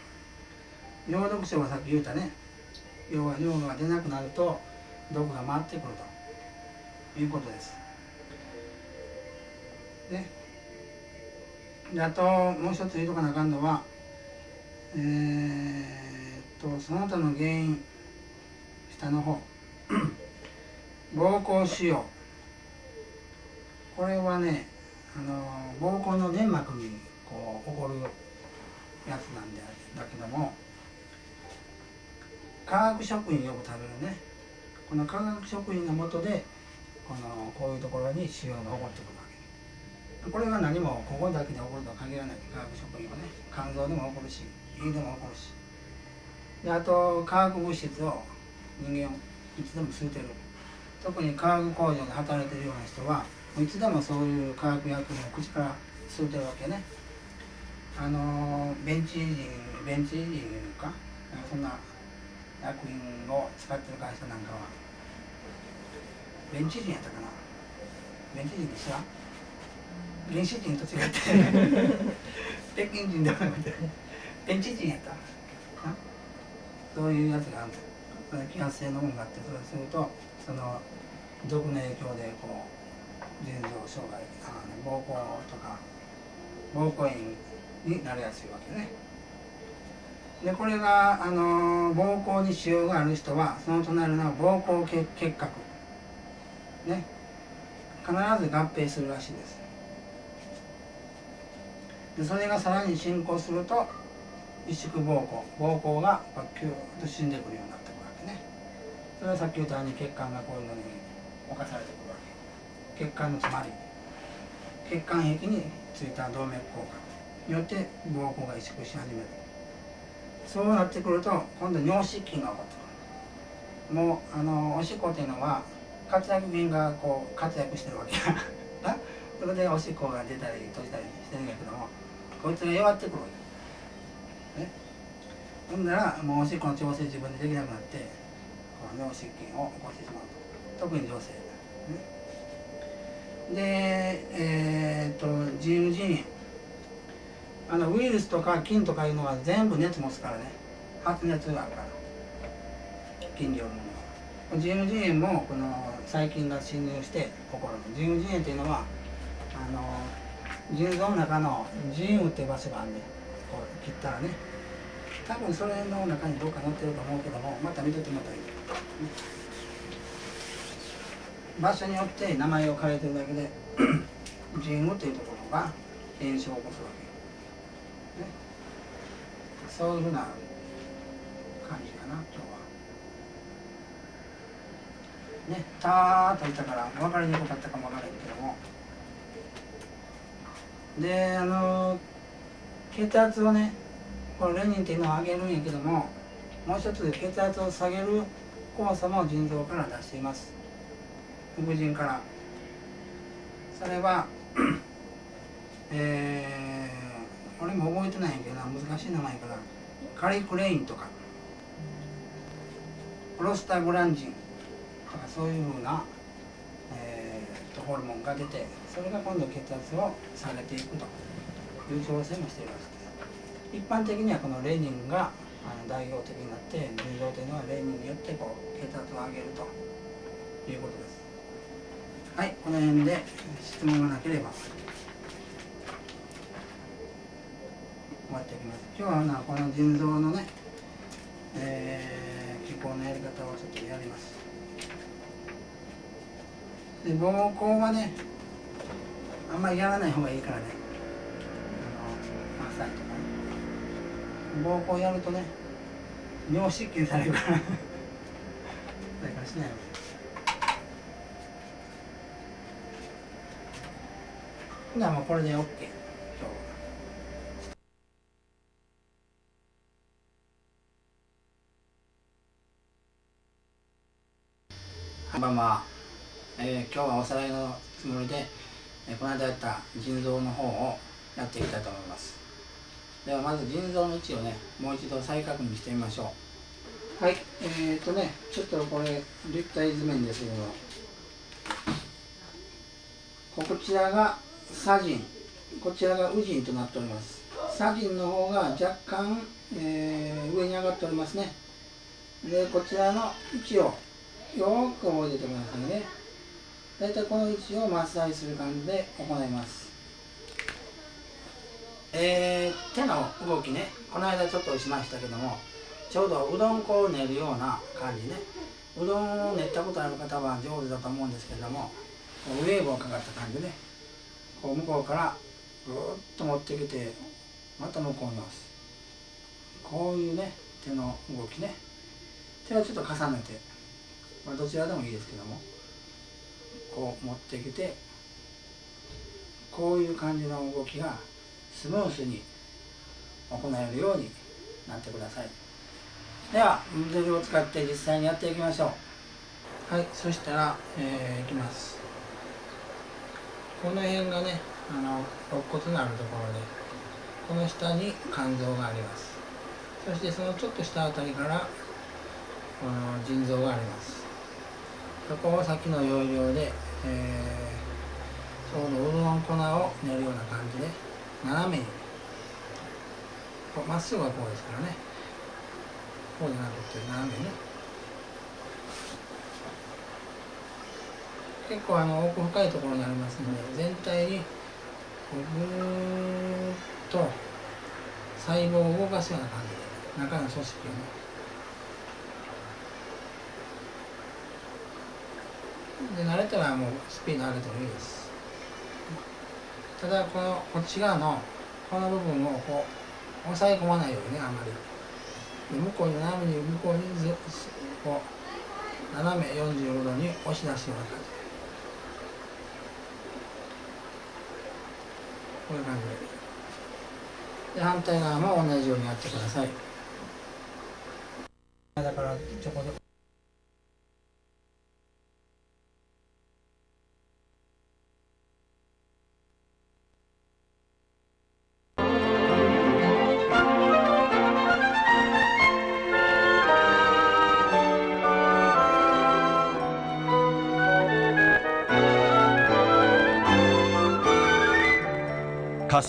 尿毒症はさっき言うたね。要は尿が出なくなると毒が回ってくるということです。でであともう一つ言うとかなあかんのはえー、とその他の原因下の方。(clears throat) 膀胱腫瘍。これはねあの膀胱の粘膜にこう起こるやつなんでだけども化学食品よく食べるね。この化学食品のもとでこのこういうところに腫瘍が起こってくるわけ。これは何もここだけで起こるとは限らない。化学食品はね肝臓でも起こるし胃でも起こるしであと化学物質を人間いつでも吸うてる。特に化学工場で働いてるような人はいつでもそういう化学薬品を口から吸うてるわけね。あのベンチ人ベンチ人か？そんな薬品を使ってる会社なんかは。ベンチ人やったかな？ベンチ人でした原始人と違って。(laughs) 北京人ではなくてベンチ人やったそういうやつがあるんです気圧性のものがあってそれするとその毒の影響でこう腎臓障害あの膀胱とか膀胱炎になりやすいわけね。でこれがあの膀胱に腫瘍がある人はその隣の膀胱結結核。ね。必ず合併するらしいです。でそれがさらに進行すると萎縮膀胱膀胱がキューッと死んでくるようになってくるわけね。それはさっき言ったように血管がこういうのに侵されてくるわけ。血管の詰まり。血管壁についた動脈硬化によって膀胱が萎縮し始める。そうなってくると今度尿失禁が起こってくる。もうあのおしっこっていうのは活躍菌がこう活躍してるわけやそれでおしっこが出たり閉じたりしてるんやけどもこいつが弱ってくるわけ。ほんならもうおしっこの調整自分でできなくなってこの尿失禁を起こしてしまうと。特に女性、ね、でえー、っと自由腎炎あのウイルスとか菌とかいうのは全部熱持つからね。発熱があるから。菌によるも。のは自由腎炎もこの細菌が侵入して起こる自由腎炎っていうのはあの腎臓の中の腎盂って場所があるん。でこう切ったらね。多分それの中にどっか載ってると思うけどもまた見とってもらったらいい、場所によって名前を変えてるだけで (clears throat) 腎盂っていうところが炎症を起こすわけ、ね、そういうふうな感じかな今日は。ねたーっと言ったから分かりにくかったかも分からへんけども。であの血圧をねこのレニンっていうのを上げるんやけどももう一つ血圧を下げる酵素も腎臓から出しています。副腎から。それは (clears throat) えー、俺も覚えてないんやけどな難しい名前から。カリクレインとか。プロスタグランジン。とかそういうふうな、えー、ホルモンが出てそれが今度血圧を下げていくという調整もしているわけです。一般的にはこのレーニンが代表的になって腎臓というのはレーニンによってこう血圧を上げるということです。はいこの辺で質問がなければ終わっておきます。今日はこの腎臓のね、えー、気候のやり方をちょっとやります。で膀胱はねあんまりやらない方がいいからねあのマッサージとかね膀胱やるとね尿失禁されるから。だからしないよ。ほなもうこれで OK 今日は。こんばんは、えー、今日はおさらいのつもりで、えー、この間やった腎臓の方をやっていきたいと思います。ではまず腎臓の位置をねもう一度再確認してみましょう。はい。えー、っとねちょっとこれ立体図面ですけど。こちらが左腎こちらが右腎となっております。左腎の方が若干、えー、上に上がっておりますね。でこちらの位置をよく覚えておいてくださいね。大体この位置をマッサージする感じで行います。えー、手の動きねこの間ちょっとしましたけどもちょうどうどん粉を練るような感じね。うどんを練ったことある方は上手だと思うんですけどもウェーブをかかった感じでこう向こうからぐっと持ってきてまた向こうに押す。こういうね手の動きね。手はちょっと重ねて、まあ、どちらでもいいですけどもこう持ってきてこういう感じの動きがスムースに行えるようになってください。ではドリルを使って実際にやっていきましょう。はいそしたら、えー、いきます。この辺がねあの肋骨のあるところでこの下に肝臓があります。そしてそのちょっと下あたりからこの腎臓があります。そこを先の要領で、えー、ちょうどうどん粉を練るような感じで斜めに。まっすぐはこうですからね。こうじゃなくて斜めね。結構あの奥深いところにありますので全体にこうぐーっと細胞を動かすような感じで中の組織をね。で慣れたらもうスピード上げてもいいです。ただこのこっち側のこの部分をこう押さえ込まないようにねあまりで向こうに斜めに向こうにずこう斜め45度に押し出すような感じこういう感じでで反対側も同じようにやってください。だからちょこちょこ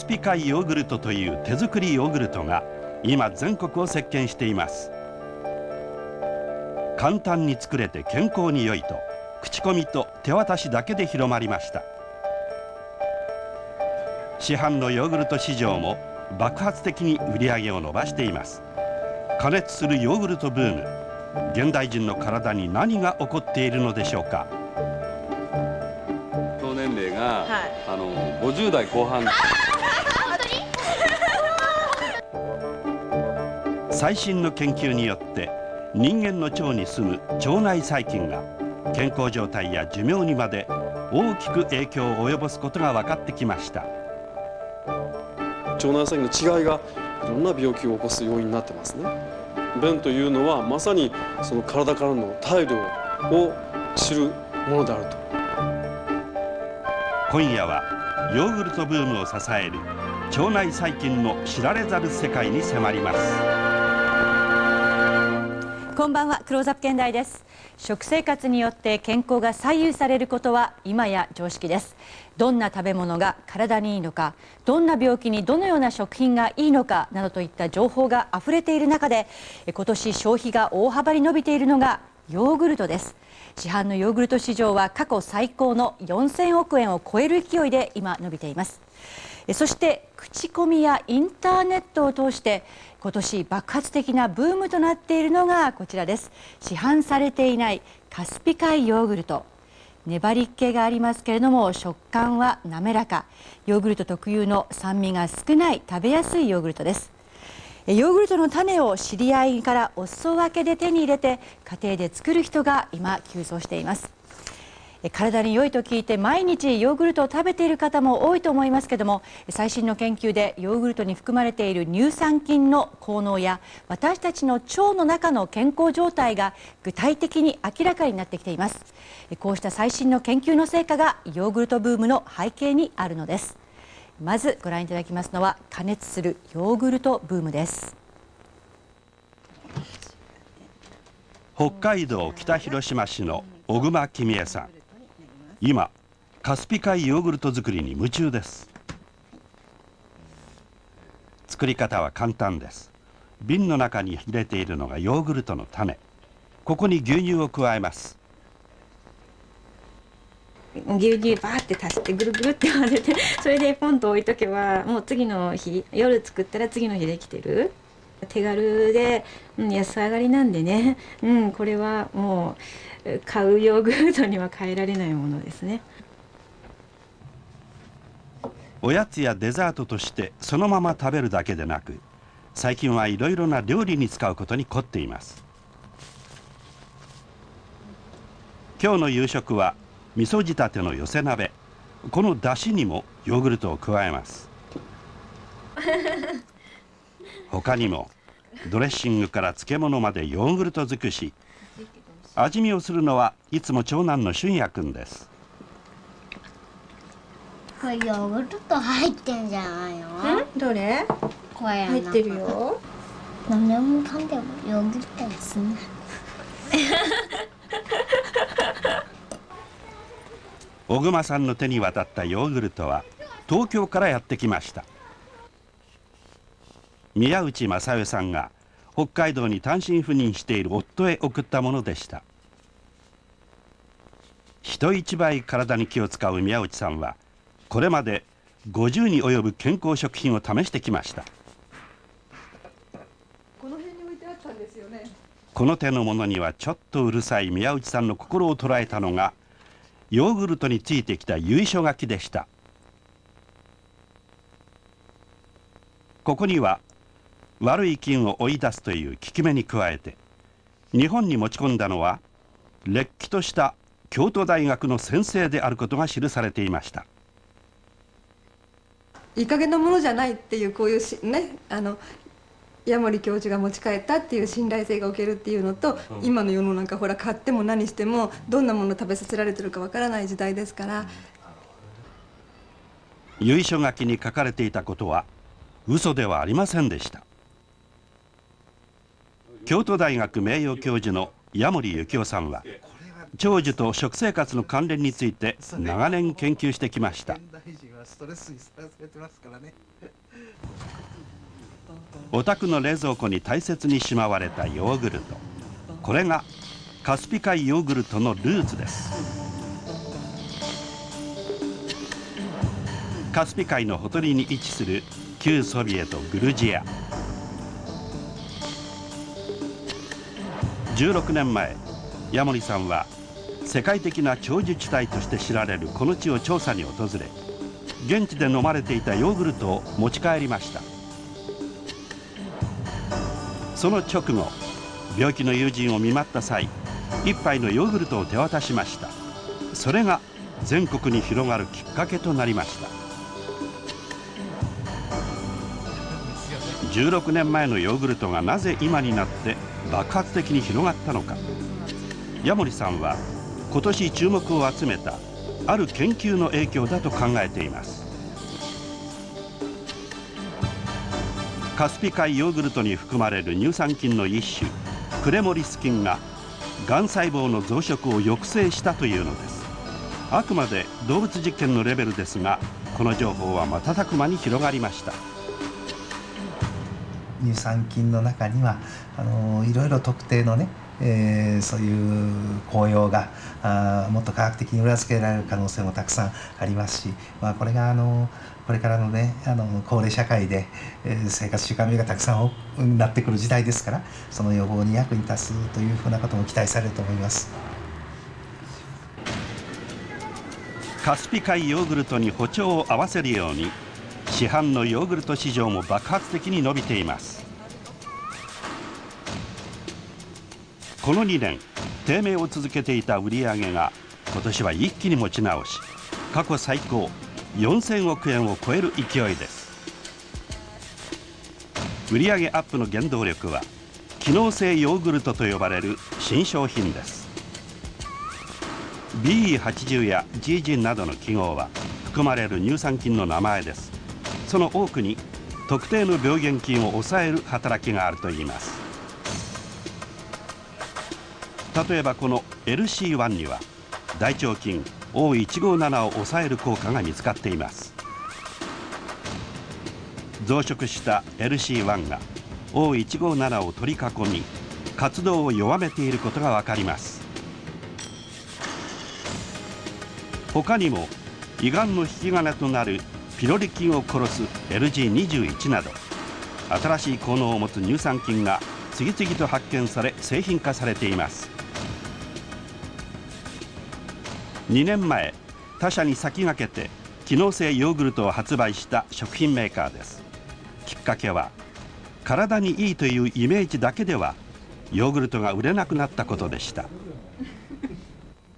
ピ海ヨーグルトという手作りヨーグルトが今全国を席巻しています。簡単に作れて健康に良いと口コミと手渡しだけで広まりました。市販のヨーグルト市場も爆発的に売り上げを伸ばしています。加熱するヨーグルトブーム。現代人の体に何が起こっているのでしょうか。総年齢が、あの50代後半最新の研究によって人間の腸に住む腸内細菌が健康状態や寿命にまで大きく影響を及ぼすことが分かってきました。腸内細菌の違いがいろんな病気を起こす要因になってますね。便というのはまさにその体からの態度を知るものであると。今夜はヨーグルトブームを支える腸内細菌の知られざる世界に迫りますこんばんは。クローズアップ現代です。食生活によって健康が左右されることは今や常識です。どんな食べ物が体にいいのかどんな病気にどのような食品がいいのかなどといった情報があふれている中で今年消費が大幅に伸びているのがヨーグルトです。市販のヨーグルト市場は過去最高の4000億円を超える勢いで今伸びています。そして口コミやインターネットを通して今年爆発的なブームとなっているのがこちらです。市販されていないカスピ海ヨーグルト。粘り気がありますけれども食感は滑らか。ヨーグルト特有の酸味が少ない食べやすいヨーグルトです。ヨーグルトの種を知り合いからお裾分けで手に入れて家庭で作る人が今急増しています。体に良いと聞いて毎日ヨーグルトを食べている方も多いと思いますけども最新の研究でヨーグルトに含まれている乳酸菌の効能や私たちの腸の中の健康状態が具体的に明らかになってきています。こうした最新の研究の成果がヨーグルトブームの背景にあるのです。まずご覧いただきますのは加熱するヨーグルトブームです。北海道北広島市の小熊公恵さん。今カスピ海ヨーグルト作りに夢中です。作り方は簡単です。瓶の中に入れているのがヨーグルトの種。ここに牛乳を加えます。牛乳バーって足してぐるぐるって混ぜてそれでポンと置いとけばもう次の日夜作ったら次の日できてる。手軽で、うん、安上がりなんでね、うん、これはもう買うヨーグルトには変えられないものですね。おやつやデザートとしてそのまま食べるだけでなく最近はいろいろな料理に使うことに凝っています。今日の夕食は味噌仕立ての寄せ鍋。この出汁にもヨーグルトを加えます。(laughs) 他にもドレッシングから漬物までヨーグルト尽くし味見をするのはいつも長男の俊也くんです。これヨーグルト入ってんじゃないの？どれ？これ入ってるよ。何でもかんでもヨーグルトですね (laughs) 小熊さんの手に渡ったヨーグルトは東京からやってきました。宮内正代さんが北海道に単身赴任している夫へ送ったものでした人一倍体に気を使う宮内さんはこれまで50に及ぶ健康食品を試してきました。この辺に置いてあったんですよね。この手のものにはちょっとうるさい宮内さんの心を捉えたのがヨーグルトについてきた由緒書きでした。ここには悪い菌を追い出すという効き目に加えて日本に持ち込んだのはれっきとした京都大学の先生であることが記されていました。いい加減なものじゃないっていうこういうしねあの矢守教授が持ち帰ったっていう信頼性がおけるっていうのと、うん、今の世の中ほら買っても何してもどんなもの食べさせられてるかわからない時代ですから。由緒書きに書かれていたことは嘘ではありませんでした。京都大学名誉教授の矢守幸夫さんは長寿と食生活の関連について長年研究してきました。お宅の冷蔵庫に大切にしまわれたヨーグルト。これがカスピ海ヨーグルトのルーツです。カスピ海のほとりに位置する旧ソビエトグルジア。16年前矢守さんは世界的な長寿地帯として知られるこの地を調査に訪れ現地で飲まれていたヨーグルトを持ち帰りました。その直後病気の友人を見舞った際一杯のヨーグルトを手渡しました。それが全国に広がるきっかけとなりました。16年前のヨーグルトがなぜ今になって爆発的に広がったのか。矢守さんは今年注目を集めたある研究の影響だと考えています。カスピ海ヨーグルトに含まれる乳酸菌の一種クレモリス菌ががん細胞の増殖を抑制したというのです。あくまで動物実験のレベルですがこの情報は瞬く間に広がりました。乳酸菌の中にはあのいろいろ特定のね、えー、そういう効用があもっと科学的に裏付けられる可能性もたくさんありますし、まあ、これがあのこれからのねあの高齢社会で、えー、生活習慣病がたくさんなってくる時代ですからその予防に役に立つというふうなことも期待されると思います。カスピ海ヨーグルトに歩調を合わせるように市販のヨーグルト市場も爆発的に伸びていますこの2年低迷を続けていた売り上げが今年は一気に持ち直し過去最高4000億円を超える勢いです。売上アップの原動力は機能性ヨーグルトと呼ばれる新商品です。BE80 や GG などの記号は含まれる乳酸菌の名前です。その多くに特定の病原菌を抑える働きがあるといいます。例えばこの LC1 には大腸菌 O157 を抑える効果が見つかっています。増殖した LC1 が O157 を取り囲み活動を弱めていることが分かります。他にも胃がんの引き金となるピロリ菌を殺す LG21 など新しい効能を持つ乳酸菌が次々と発見され製品化されています。2年前他社に先駆けて機能性ヨーグルトを発売した食品メーカーです。きっかけは体にいいというイメージだけではヨーグルトが売れなくなったことでした。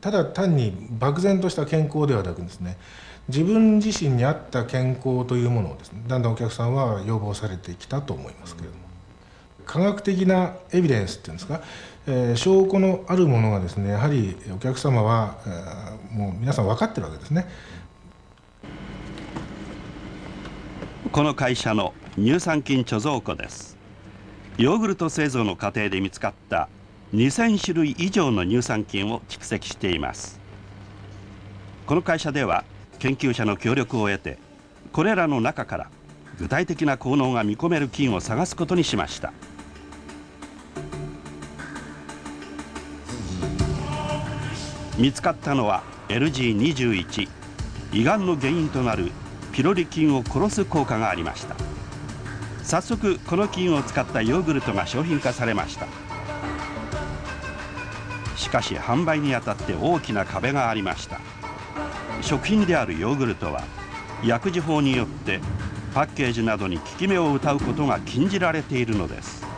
ただ単に漠然とした健康ではなくですね自分自身に合った健康というものをですねだんだんお客さんは要望されてきたと思いますけれども科学的なエビデンスっていうんですか、えー、証拠のあるものがですねやはりお客様は、えー、もう皆さん分かってるわけですね。この会社の乳酸菌貯蔵庫です。ヨーグルト製造の過程で見つかった2000種類以上の乳酸菌を蓄積しています。この会社では研究者の協力を得てこれらの中から具体的な効能が見込める菌を探すことにしました。見つかったのは LG21 胃がんの原因となるピロリ菌を殺す効果がありました。早速この菌を使ったヨーグルトが商品化されました。しかし販売にあたって大きな壁がありました。食品であるヨーグルトは薬事法によってパッケージなどに効き目を歌うことが禁じられているのです。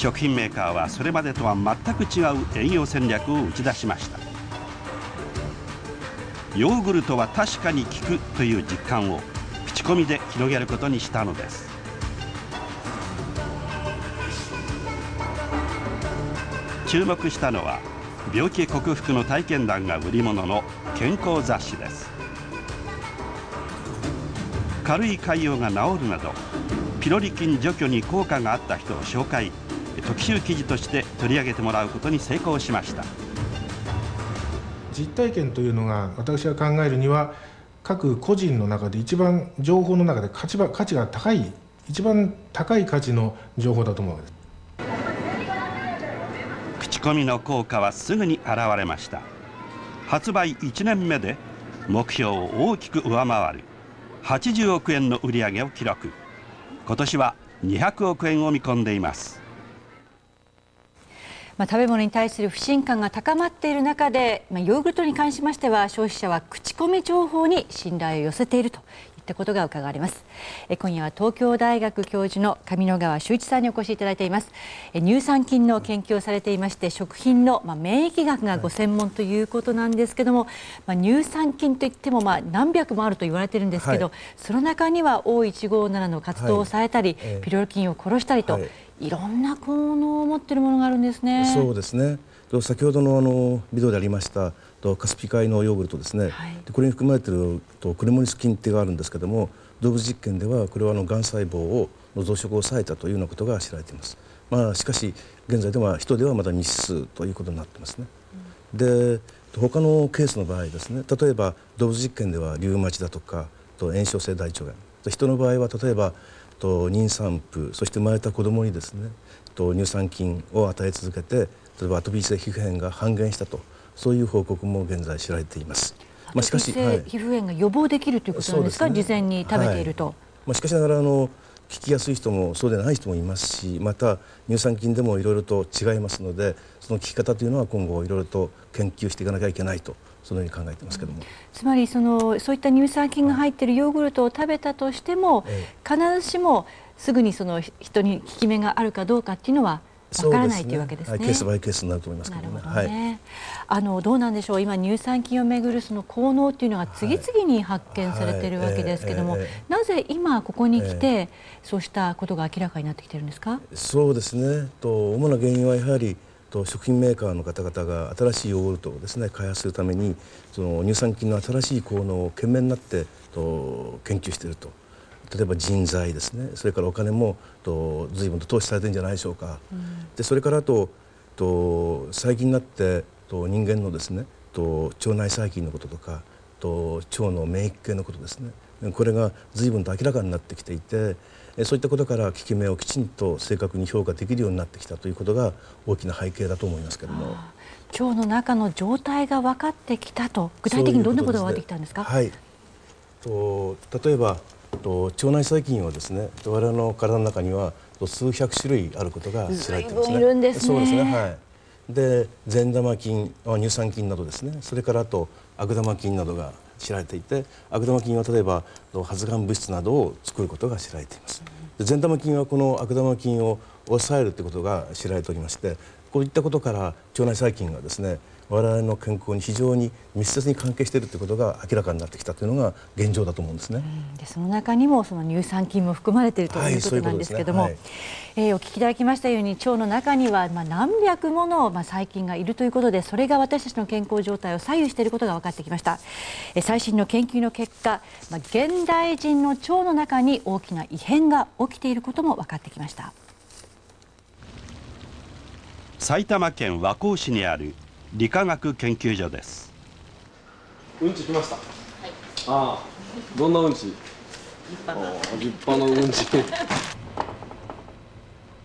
食品メーカーはそれまでとは全く違う営業戦略を打ち出しました。ヨーグルトは確かに効くという実感を口コミで広げることにしたのです。注目したのは病気克服の体験談が売り物の健康雑誌です。軽い潰瘍が治るなどピロリ菌除去に効果があった人を紹介。特集記事として取り上げてもらうことに成功しました。実体験というのが私が考えるには各個人の中で一番情報の中で価値価値が高い一番高い価値の情報だと思うわけです。口コミの効果はすぐに現れました。発売1年目で目標を大きく上回る。80億円の売り上げを記録。今年は200億円を見込んでいますまあ、食べ物に対する不信感が高まっている中で、まあ、ヨーグルトに関しましては消費者は口コミ情報に信頼を寄せているとったことが伺われます。え今夜は東京大学教授の上野川修一さんにお越しいただいています。え乳酸菌の研究をされていまして食品の、まあ、免疫学がご専門ということなんですけども、まあ、乳酸菌といってもまあ何百もあると言われてるんですけど、はい、その中には O157 の活動を抑えたり、はい、ピロリ菌を殺したりと、はい。いろんな効能を持っているものがあるんですね。そうですね。先ほどのあのビデオでありましたとカスピ海のヨーグルトですね。はい、でこれに含まれているとクレモニス菌ってがあるんですけども、動物実験ではこれはあのがん細胞をの増殖を抑えたというようなことが知られています。まあしかし現在では人ではまだ未知数ということになってますね。うん、で他のケースの場合ですね。例えば動物実験ではリウマチだとかと炎症性大腸がん。人の場合は例えばと妊産婦そして生まれた子どもにですねと乳酸菌を与え続けて例えばアトピー性皮膚炎が半減したとそういう報告も現在知られています。まあ、しかし、はい、皮膚炎が予防できるということなんですか、ね、事前に食べていると。はい、まあ、しかしながらあの効きやすい人もそうでない人もいますしまた乳酸菌でもいろいろと違いますのでその効き方というのは今後いろいろと研究していかなきゃいけないとそのように考えてますけども、うん、つまりそのそういった乳酸菌が入っているヨーグルトを食べたとしても、ええ、必ずしもすぐにその人に効き目があるかどうかっていうのはわからないというわけですね。はい、ケースバイケースになると思いますけどね。どねはい、あのどうなんでしょう。今乳酸菌をめぐるその効能っていうのが次々に発見されているわけですけども、はいはいえー、なぜ今ここに来て、えー、そうしたことが明らかになってきてるんですか？そうですね。と主な原因はやはりと食品メーカーの方々が新しいヨーグルトをですね開発するためにその乳酸菌の新しい効能を懸命になってと研究していると。例えば人材ですねそれからお金もと随分と投資されてるんじゃないでしょうか。うん、でそれからあとと最近になってと人間のですねと腸内細菌のこととかと腸の免疫系のことですねこれが随分と明らかになってきていてそういったことから効き目をきちんと正確に評価できるようになってきたということが大きな背景だと思いますけれども。腸の中の状態が分かってきたと具体的にどんなことが分かってきたんですか？はい。と例えばと腸内細菌はですね我々の体の中には数百種類あることが知られていますね。いすねそうですね。はい。で善玉菌乳酸菌などですねそれからあと悪玉菌などが知られていて悪玉菌は例えば発がん物質などを作ることが知られています善玉菌はこの悪玉菌を抑えるということが知られておりましてこういったことから腸内細菌がですね我々の健康に非常に密接に関係しているということが明らかになってきたというのが現状だと思うんですね。うん、でその中にもその乳酸菌も含まれているということなんですけども、はいねはい、えー、お聞きいただきましたように腸の中にはまあ何百ものまあ細菌がいるということでそれが私たちの健康状態を左右していることが分かってきました。えー、最新の研究の結果、まあ、現代人の腸の中に大きな異変が起きていることも分かってきました。埼玉県和光市にある理化学研究所です。うんち来ました、はい、ああどんなうんち？立派立派なうんち。(laughs)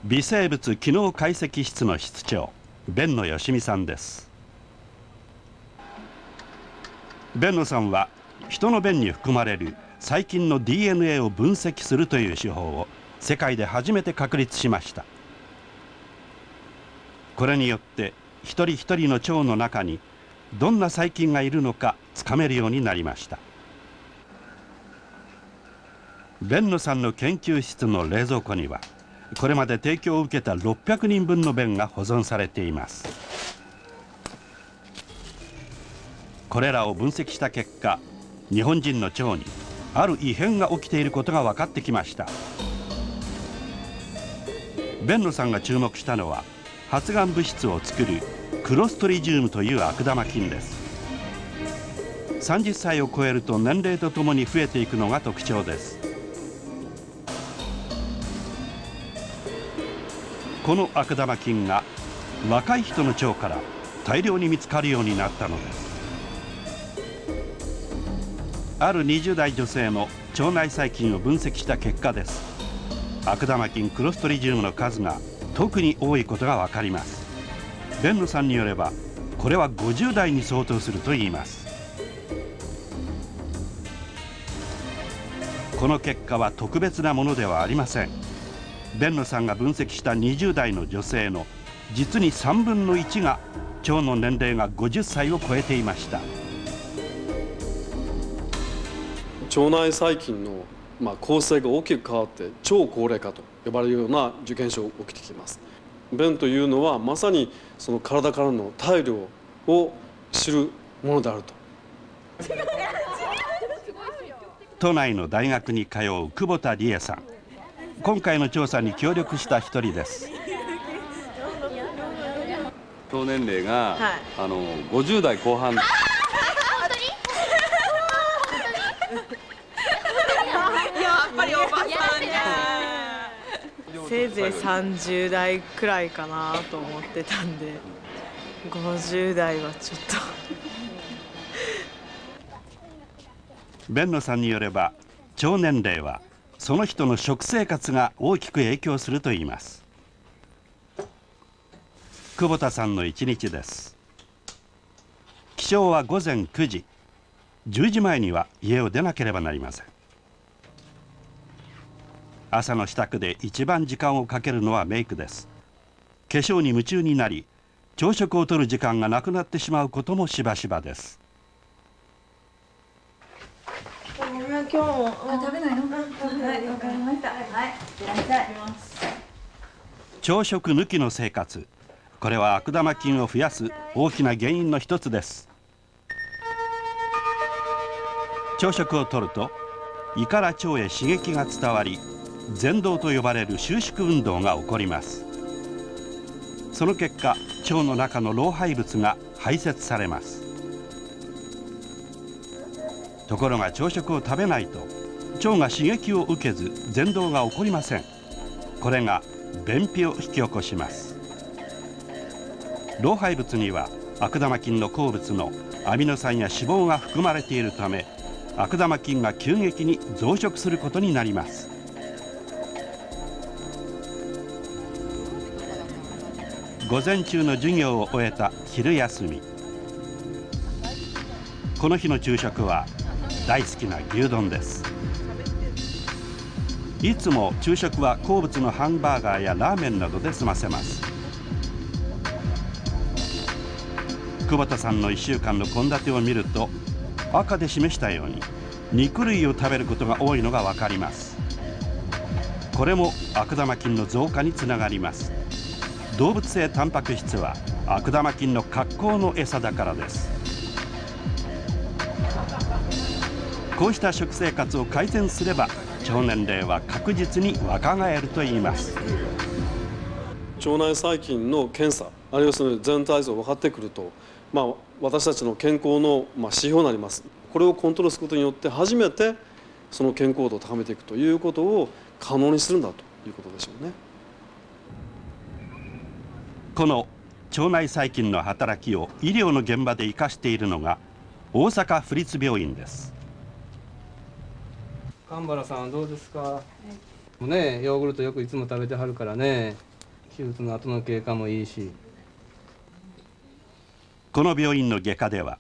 微生物機能解析室の室長弁野義美さんです。弁野さんは人の便に含まれる細菌の DNA を分析するという手法を世界で初めて確立しました。これによって一人一人の腸の中にどんな細菌がいるのかつかめるようになりました。弁野さんの研究室の冷蔵庫にはこれまで提供を受けた600人分の便が保存されています。これらを分析した結果日本人の腸にある異変が起きていることが分かってきました。弁野さんが注目したのは発がん物質を作るクロストリジウムという悪玉菌です。30歳を超えると年齢とともに増えていくのが特徴です。この悪玉菌が若い人の腸から大量に見つかるようになったのです。ある20代女性の腸内細菌を分析した結果です。悪玉菌クロストリジウムの数が特に多いことが分かります。弁野さんによればこれは50代に相当すると言います。この結果は特別なものではありません。弁野さんが分析した20代の女性の実に3分の1が腸の年齢が50歳を超えていました。腸内細菌のまあ構成が大きく変わって超高齢化と。呼ばれるような受験症起きてきます。便というのはまさにその体からの体量を知るものであると。(laughs) 都内の大学に通う久保田理恵さん。今回の調査に協力した一人です。腸年齢が、はい、あの50代後半せいぜい30代くらいかなと思ってたんで50代はちょっと。弁野さんによれば腸年齢はその人の食生活が大きく影響するといいます。久保田さんの一日です。起床は午前9時。10時前には家を出なければなりません。朝の支度で一番時間をかけるのはメイクです。化粧に夢中になり朝食をとる時間がなくなってしまうこともしばしばです。今日も。あ食べないの？はい。わかりました。はい朝食抜きの生活。これは悪玉菌を増やす大きな原因の一つです。朝食をとると胃から腸へ刺激が伝わり前動と呼ばれる収縮運動が起こります。その結果腸の中の老廃物が排泄されます。ところが朝食を食べないと腸が刺激を受けず前動が起こりません。これが便秘を引き起こします。老廃物には悪玉菌の好物のアミノ酸や脂肪が含まれているため悪玉菌が急激に増殖することになります。午前中の授業を終えた昼休み。この日の昼食は大好きな牛丼です。いつも昼食は好物のハンバーガーやラーメンなどで済ませます。久保田さんの1週間の献立を見ると赤で示したように肉類を食べることが多いのが分かります。これも悪玉菌の増加につながります。動物性タンパク質は悪玉菌の格好の餌だからです。こうした食生活を改善すれば腸年齢は確実に若返ると言います。腸内細菌の検査あるいはその全体像分かってくると、まあ、私たちの健康のまあ指標になります。これをコントロールすることによって初めてその健康度を高めていくということを可能にするんだということでしょうね。この腸内細菌の働きを医療の現場で生かしているのが大阪府立病院です。神原さんどうですか、はい、ねヨーグルトよくいつも食べてはるからね手術の後の経過もいいし。この病院の外科では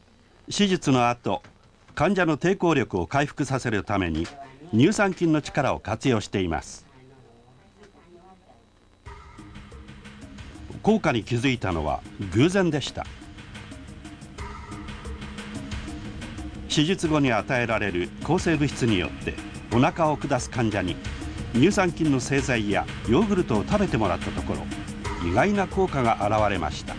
手術の後患者の抵抗力を回復させるために乳酸菌の力を活用しています効果に気づいたのは偶然でした。手術後に与えられる抗生物質によってお腹を下す患者に乳酸菌の製剤やヨーグルトを食べてもらったところ意外な効果が現れました。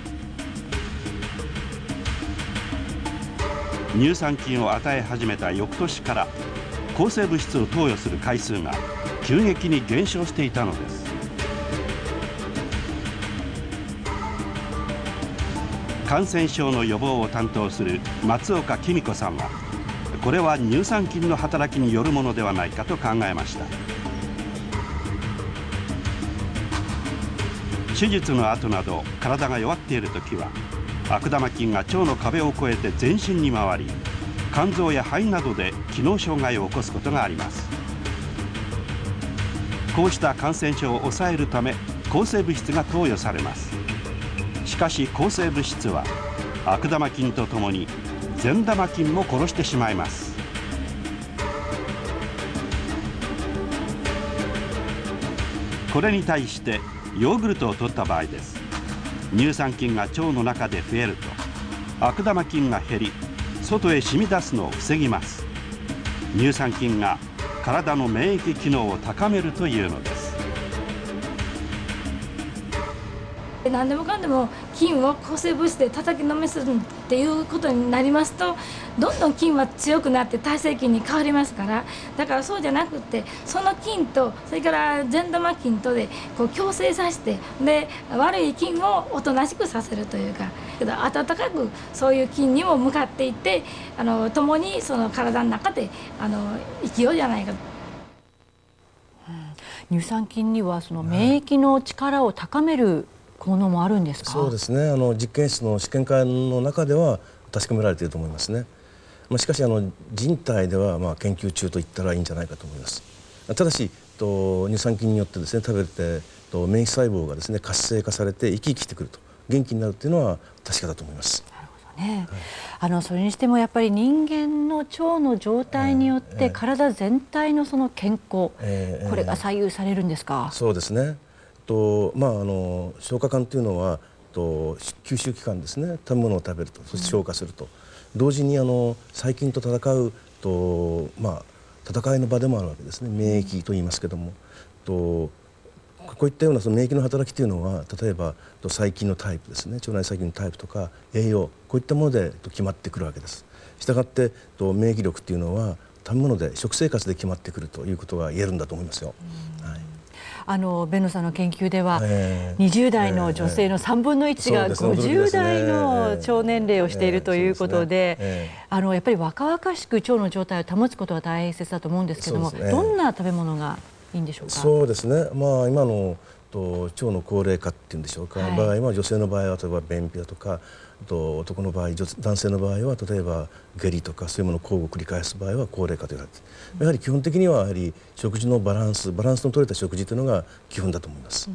乳酸菌を与え始めた翌年から抗生物質を投与する回数が急激に減少していたのです。感染症の予防を担当する松岡紀美子さんはこれは乳酸菌の働きによるものではないかと考えました。手術の後など体が弱っている時は悪玉菌が腸の壁を越えて全身に回り肝臓や肺などで機能障害を起こすことがあります。こうした感染症を抑えるため抗生物質が投与されます。しかし抗生物質は悪玉菌とともに善玉菌も殺してしまいます。これに対してヨーグルトを取った場合です。乳酸菌が腸の中で増えると悪玉菌が減り外へ染み出すのを防ぎます。乳酸菌が体の免疫機能を高めるというのです。何でもかんでも菌を抗生物質で叩きのめするっていうことになりますとどんどん菌は強くなって耐性菌に変わりますからだからそうじゃなくてその菌とそれから善玉菌とでこう共生させてで悪い菌をおとなしくさせるというか温かくそういう菌にも向かっていってあの共にその体の中であの生きようじゃないかと。乳酸菌にはその免疫の力を高める効能もあるんですか？そうですね。あの実験室の試験管の中では確かめられていると思いますね、まあ、しかしあの人体ではまあ研究中と言ったらいいんじゃないかと思います。ただしと乳酸菌によってですね食べてと免疫細胞がですね活性化されて生き生きしてくると。元気になるというのは確かだと思います。ね、はい、あのそれにしてもやっぱり人間の腸の状態によって体全体のその健康、えー、これが左右されるんですか？そうですね。とまああの消化管というのはと吸収器官ですね。食べ物を食べるとそして消化すると、うん、同時にあの細菌と戦うとまあ戦いの場でもあるわけですね。免疫と言いますけども。とこういったようなその免疫の働きというのは例えば細菌のタイプですね。腸内細菌のタイプとか栄養こういったもので決まってくるわけです。したがって免疫力というのは食べ物で食生活で決まってくるということが言えるんだと思いますよ。はいあのベノさんの研究では、えー、20代の女性の3分の1が50代の腸年齢をしているということで、あのやっぱり若々しく腸の状態を保つことが大切だと思うんですけども、どんな食べ物がいいんでしょうか？そうですね、まあ、今のとと腸の高齢化っていうんでしょうか、はい、場合は女性の場合は例えば便秘だとかと男の場合男性の場合は例えば下痢とかそういうものを交互繰り返す場合は高齢化というやはり基本的にはやはり食事のバランスバランスの取れた食事というのが基本だと思います。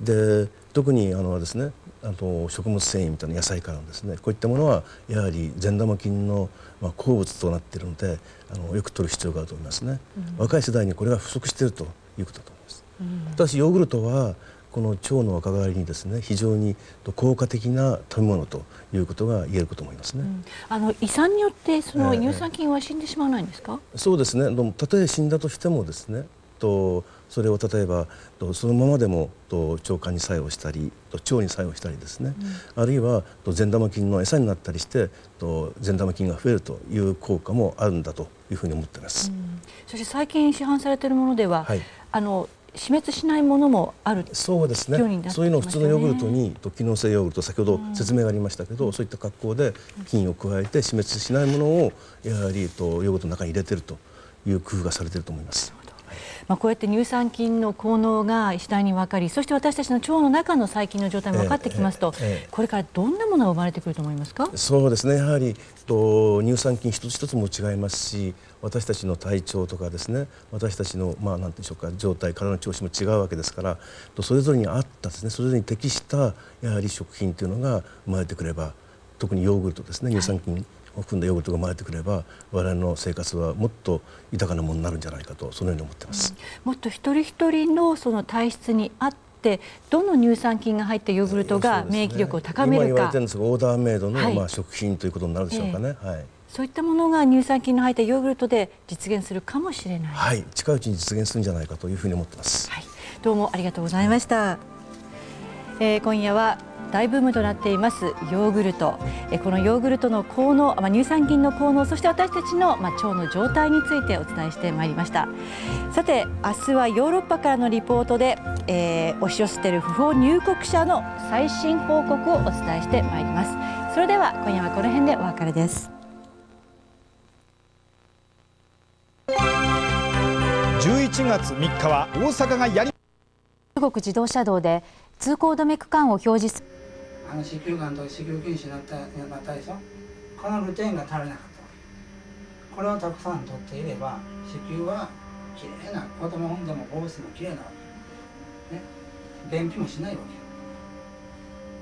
うん、で特にあのですねあの食物繊維みたいな野菜からのですねこういったものはやはり善玉菌の、まあ、好物となっているのであのよく摂る必要があると思いますね、うん、若い世代にこれが不足しているということだと思います、うん、ただしヨーグルトはこの腸の若返りにですね非常に効果的な食べ物ということが言えること思いますね、うん、あの胃酸によってその乳酸菌は死んでしまわないんですか、えー、そうですね。たとえ死んだとしてもですねとそれを例えばそのままでも腸管に作用したり腸に作用したりですね、うん、あるいは善玉菌の餌になったりして善玉菌が増えるという効果もあるんだというふうに思っています、うん、そして最近市販されているものでは、はい、あの死滅しないものもあるそうですね、ね、そういうのを普通のヨーグルトに機能性ヨーグルト先ほど説明がありましたけど、うん、そういった格好で菌を加えて死滅しないものをやはりとヨーグルトの中に入れてるという工夫がされていると思います。まあ、こうやって乳酸菌の効能が次第に分かりそして私たちの腸の中の細菌の状態も分かってきますと、ええこれからどんなものが生まれてくると思いますか？そうですね。やはりと乳酸菌一つ一つも違いますし私たちの体調とかですね私たちのまあ何でしょうか状態体の調子も違うわけですからとそれぞれに合ったですねそれぞれに適したやはり食品というのが生まれてくれば特にヨーグルトですね乳酸菌、はいを含んだヨーグルトが生まれてくれば我々の生活はもっと豊かなものになるんじゃないかとそのように思ってます、うん、もっと一人一人のその体質に合ってどの乳酸菌が入ったヨーグルトが免疫力を高めるか、ね、今言われてるんですがオーダーメイドの、まあ食品ということになるでしょうかね、えー、はいそういったものが乳酸菌の入ったヨーグルトで実現するかもしれない。はい、近いうちに実現するんじゃないかというふうに思ってます。はい、どうもありがとうございました。えー、今夜は大ブームとなっていますヨーグルトこのヨーグルトの効能、まあ、乳酸菌の効能そして私たちの、まあ、腸の状態についてお伝えしてまいりましたさて明日はヨーロッパからのリポートで、えー、押し寄せている不法入国者の最新報告をお伝えしてまいりますそれでは今夜はこの辺でお別れです11月3日は大阪がやり中国自動車道で通行止め区間を表示すあの子宮がんと子宮筋腫になったなったでしょ？このルテインが足りなかった。これをたくさん取っていれば子宮はきれいな子供産んでもボブスもきれいなわけ、ね、便秘もしないわ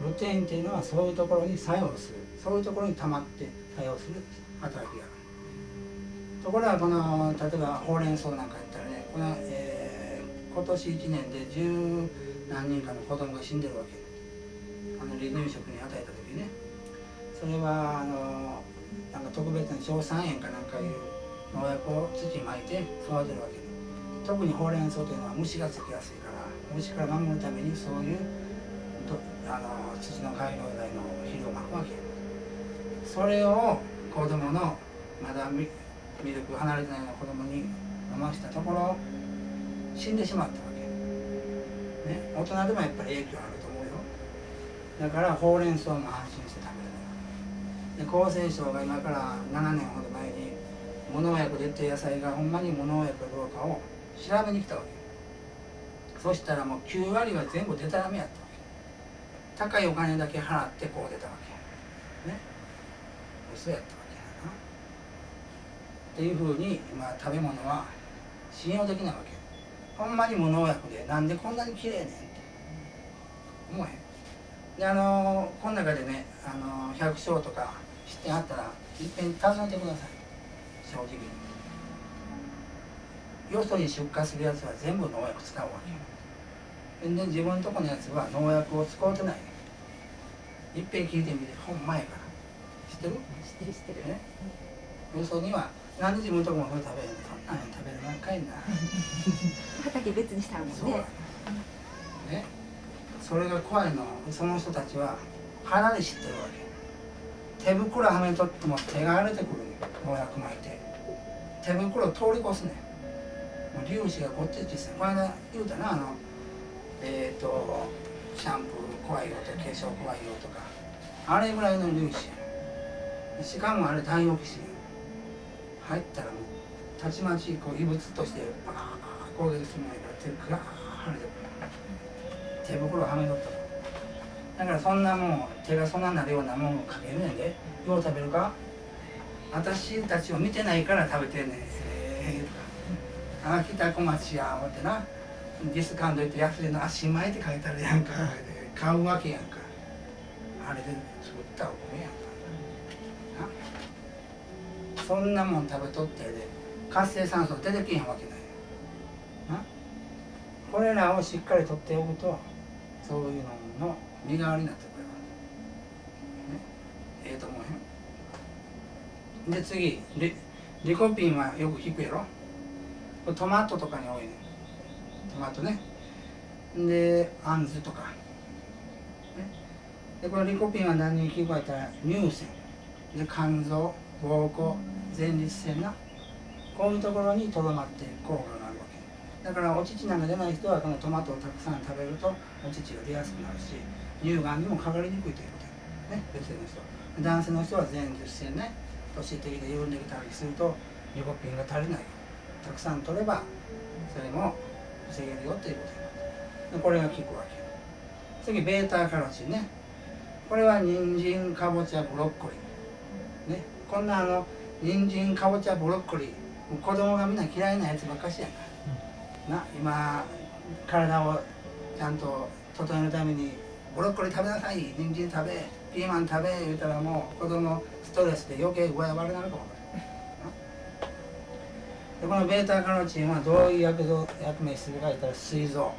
けルテインっていうのはそういうところに作用する。そういうところに溜まって作用する。働きがあるところがこの例えばほうれん草なんかやったらねこの、えー、今年1年で10何人かの子供が死んでるわけ。あの離乳食に与えた時ね。それはあのなんか特別な硝酸塩かなんかいう農薬を土に巻いて育てるわけ。で特にほうれん草というのは虫がつきやすいから虫から守るためにそういうあの土の改良剤の肥料をまくわけ。それを子供のまだミルク離れてないような子供に飲ませたところ死んでしまったわけ。ね、大人でもやっぱり影響あると思うよ。だからほうれん草も安心して食べる。で厚生省が今から7年ほど前に無農薬でって野菜がほんまに無農薬かどうかを調べに来たわけ。そしたらもう9割は全部デタラメやったわけ。高いお金だけ払ってこう出たわけ。ね。嘘やったわけ。っていうふうに、まあ、食べ物は信用できないわけ。ほんまに無農薬でなんでこんなに綺麗ねんって思えへん。であのこの中でねあの百姓とか知ってあったらいっぺん尋ねてください。正直に。よそに出荷するやつは全部農薬使うわけ。で自分のとこのやつは農薬を使うてない。いっぺん聞いてみてほんまやから。知ってる？知ってる知ってる。ねよそにはなんで自分のとこも食べへんの食べるなんかいな。畑別にしたもんね。ね。それが怖いのその人たちは腹で知ってるわけ。手袋はめとっても手が荒れてくる農薬巻いて。手袋通り越すねもう粒子がこっち小さい。この間言うたなあのえっ、ー、とシャンプー怖いよとか化粧怖いよとか。あれぐらいの粒子やしかもあれ太陽気芯入ったらもうたちまちこう異物としてバーッ攻撃する前から手がーれて手袋はめとっただからそんなもん手がそんなになるようなもんかけるねんで。よう食べるか？私たちを見てないから食べてんねんええとか「あ北小町や」思ってな。ディスカウント行って安いの足前って書いてあるやんか。買うわけやんか。あれで作ったお米やんか。そんなもん食べとってで活性酸素出てけへんわけない。これらをしっかりとっておくとそういうのの身代わりになってくれるね？ええと思うよ。で次リリコピンはよく聞くやろ？トマトとかに多いね。トマトね。であんずとか、ね、でこのリコピンは何に聞こえたら？乳腺。で肝臓。膀胱前立腺なこういうところにとどまって効果があるわけ。だからお乳なんか出ない人はこのトマトをたくさん食べるとお乳が出やすくなるし乳がんにもかかりにくいということね女性の人。男性の人は前立腺ね年的で緩んできたりするとリコピンが足りないたくさん取ればそれも防げるよということでこれが効くわけ。次ベータカロチンね。これは人参かぼちゃブロッコリー。こんなあの人参かぼちゃブロッコリー子供がみんな嫌いなやつばっかしやんか、な今体をちゃんと整えるためにブロッコリー食べなさい人参食べピーマン食べ言うたらもう子供ストレスで余計具合悪くなるかもでこのベータカロチンはどういう役役目するか言ったら膵臓。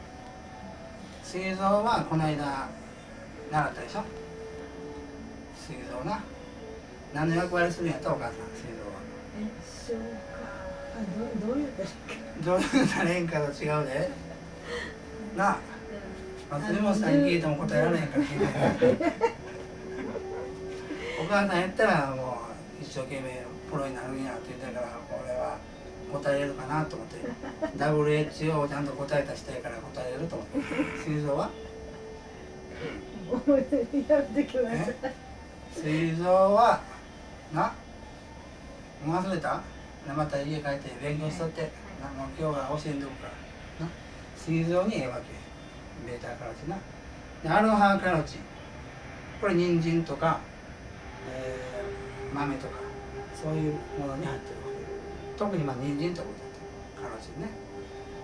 膵臓はこの間習ったでしょ？膵臓な何の役割するんやったお母さん膵臓はえそうかあどどういうですかどういうなれんかと違うで。(laughs) なあ松本さんに聞いても答えられへんから (laughs) お母さんやったらもう一生懸命プロになるんやって言ったからこれは答えれるかなと思って。WHO をちゃんと答えた人やから答えれると思って膵臓はやってください膵臓はなもう忘れた？また家帰って勉強しとって。なもう今日は教えんとくか。らな膵臓にええわけ。ベータカロチンな。でアルファカロチ。ンこれ人参とか、えー、豆とかそういうものに入ってるわけ。特にまあ人参とかカロチンね。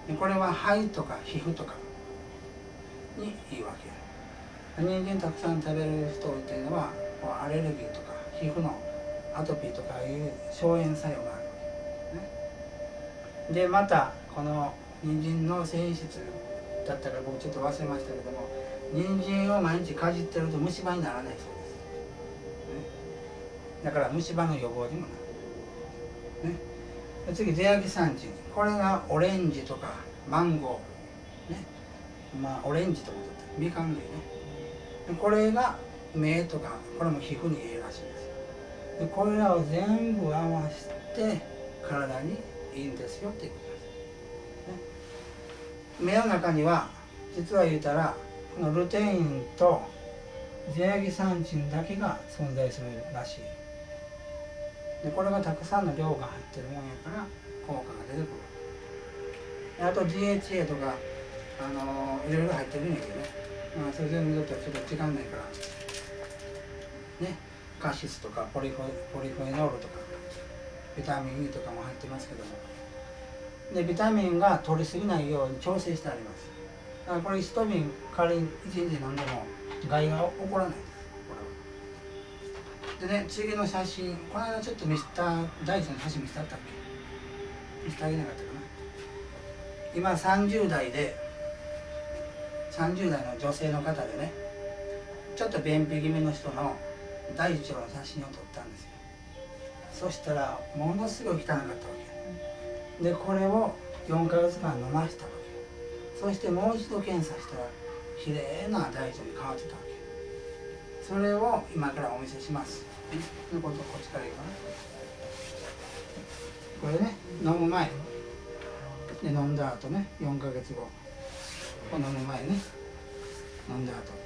でこれは肺とか皮膚とかにいいわけ人参たくさん食べる人っていうのはアレルギーとか皮膚のアトピーとかいう消炎作用がある、ね、でまたこの人参の繊維質だったら僕ちょっと忘れましたけども人参を毎日かじってると虫歯にならないそうです、ね、だから虫歯の予防にもなる、ね、次ゼアキサンチン。これがオレンジとかマンゴー。ね。まあオレンジとかみかん類ね。これが目とかこれも皮膚にええらしいです。でこれらを全部合わせて体にいいんですよっていうことです、ね、目の中には実は言うたらこのルテインとゼアギサンチンだけが存在するらしい。でこれがたくさんの量が入ってるもんやから効果が出てくる。あと DHA とかあのいろいろ入ってるんやけどね。まあそれ全部見とったらちょっと時間ないから。ね。カシスとかポリフポリフェノールとかビタミン E とかも入ってますけども。でビタミンが取りすぎないように調整してあります。だからこれ一瓶仮に一日飲んでも害が起こらない。ですでね次の写真この間ちょっと見せた大地の写真見せたったっけ？見せてあげなかったかな？今30代で30代の女性の方でねちょっと便秘気味の人の大腸の写真を撮ったんですよ。そしたらものすごい汚かったわけ。でこれを4ヶ月間飲ましたわけ。そしてもう一度検査したらきれいな大腸に変わってたわけ。それを今からお見せします。ということこっちからいいかな。これね飲む前。で飲んだ後ね4ヶ月後。飲む前ね。飲んだ後。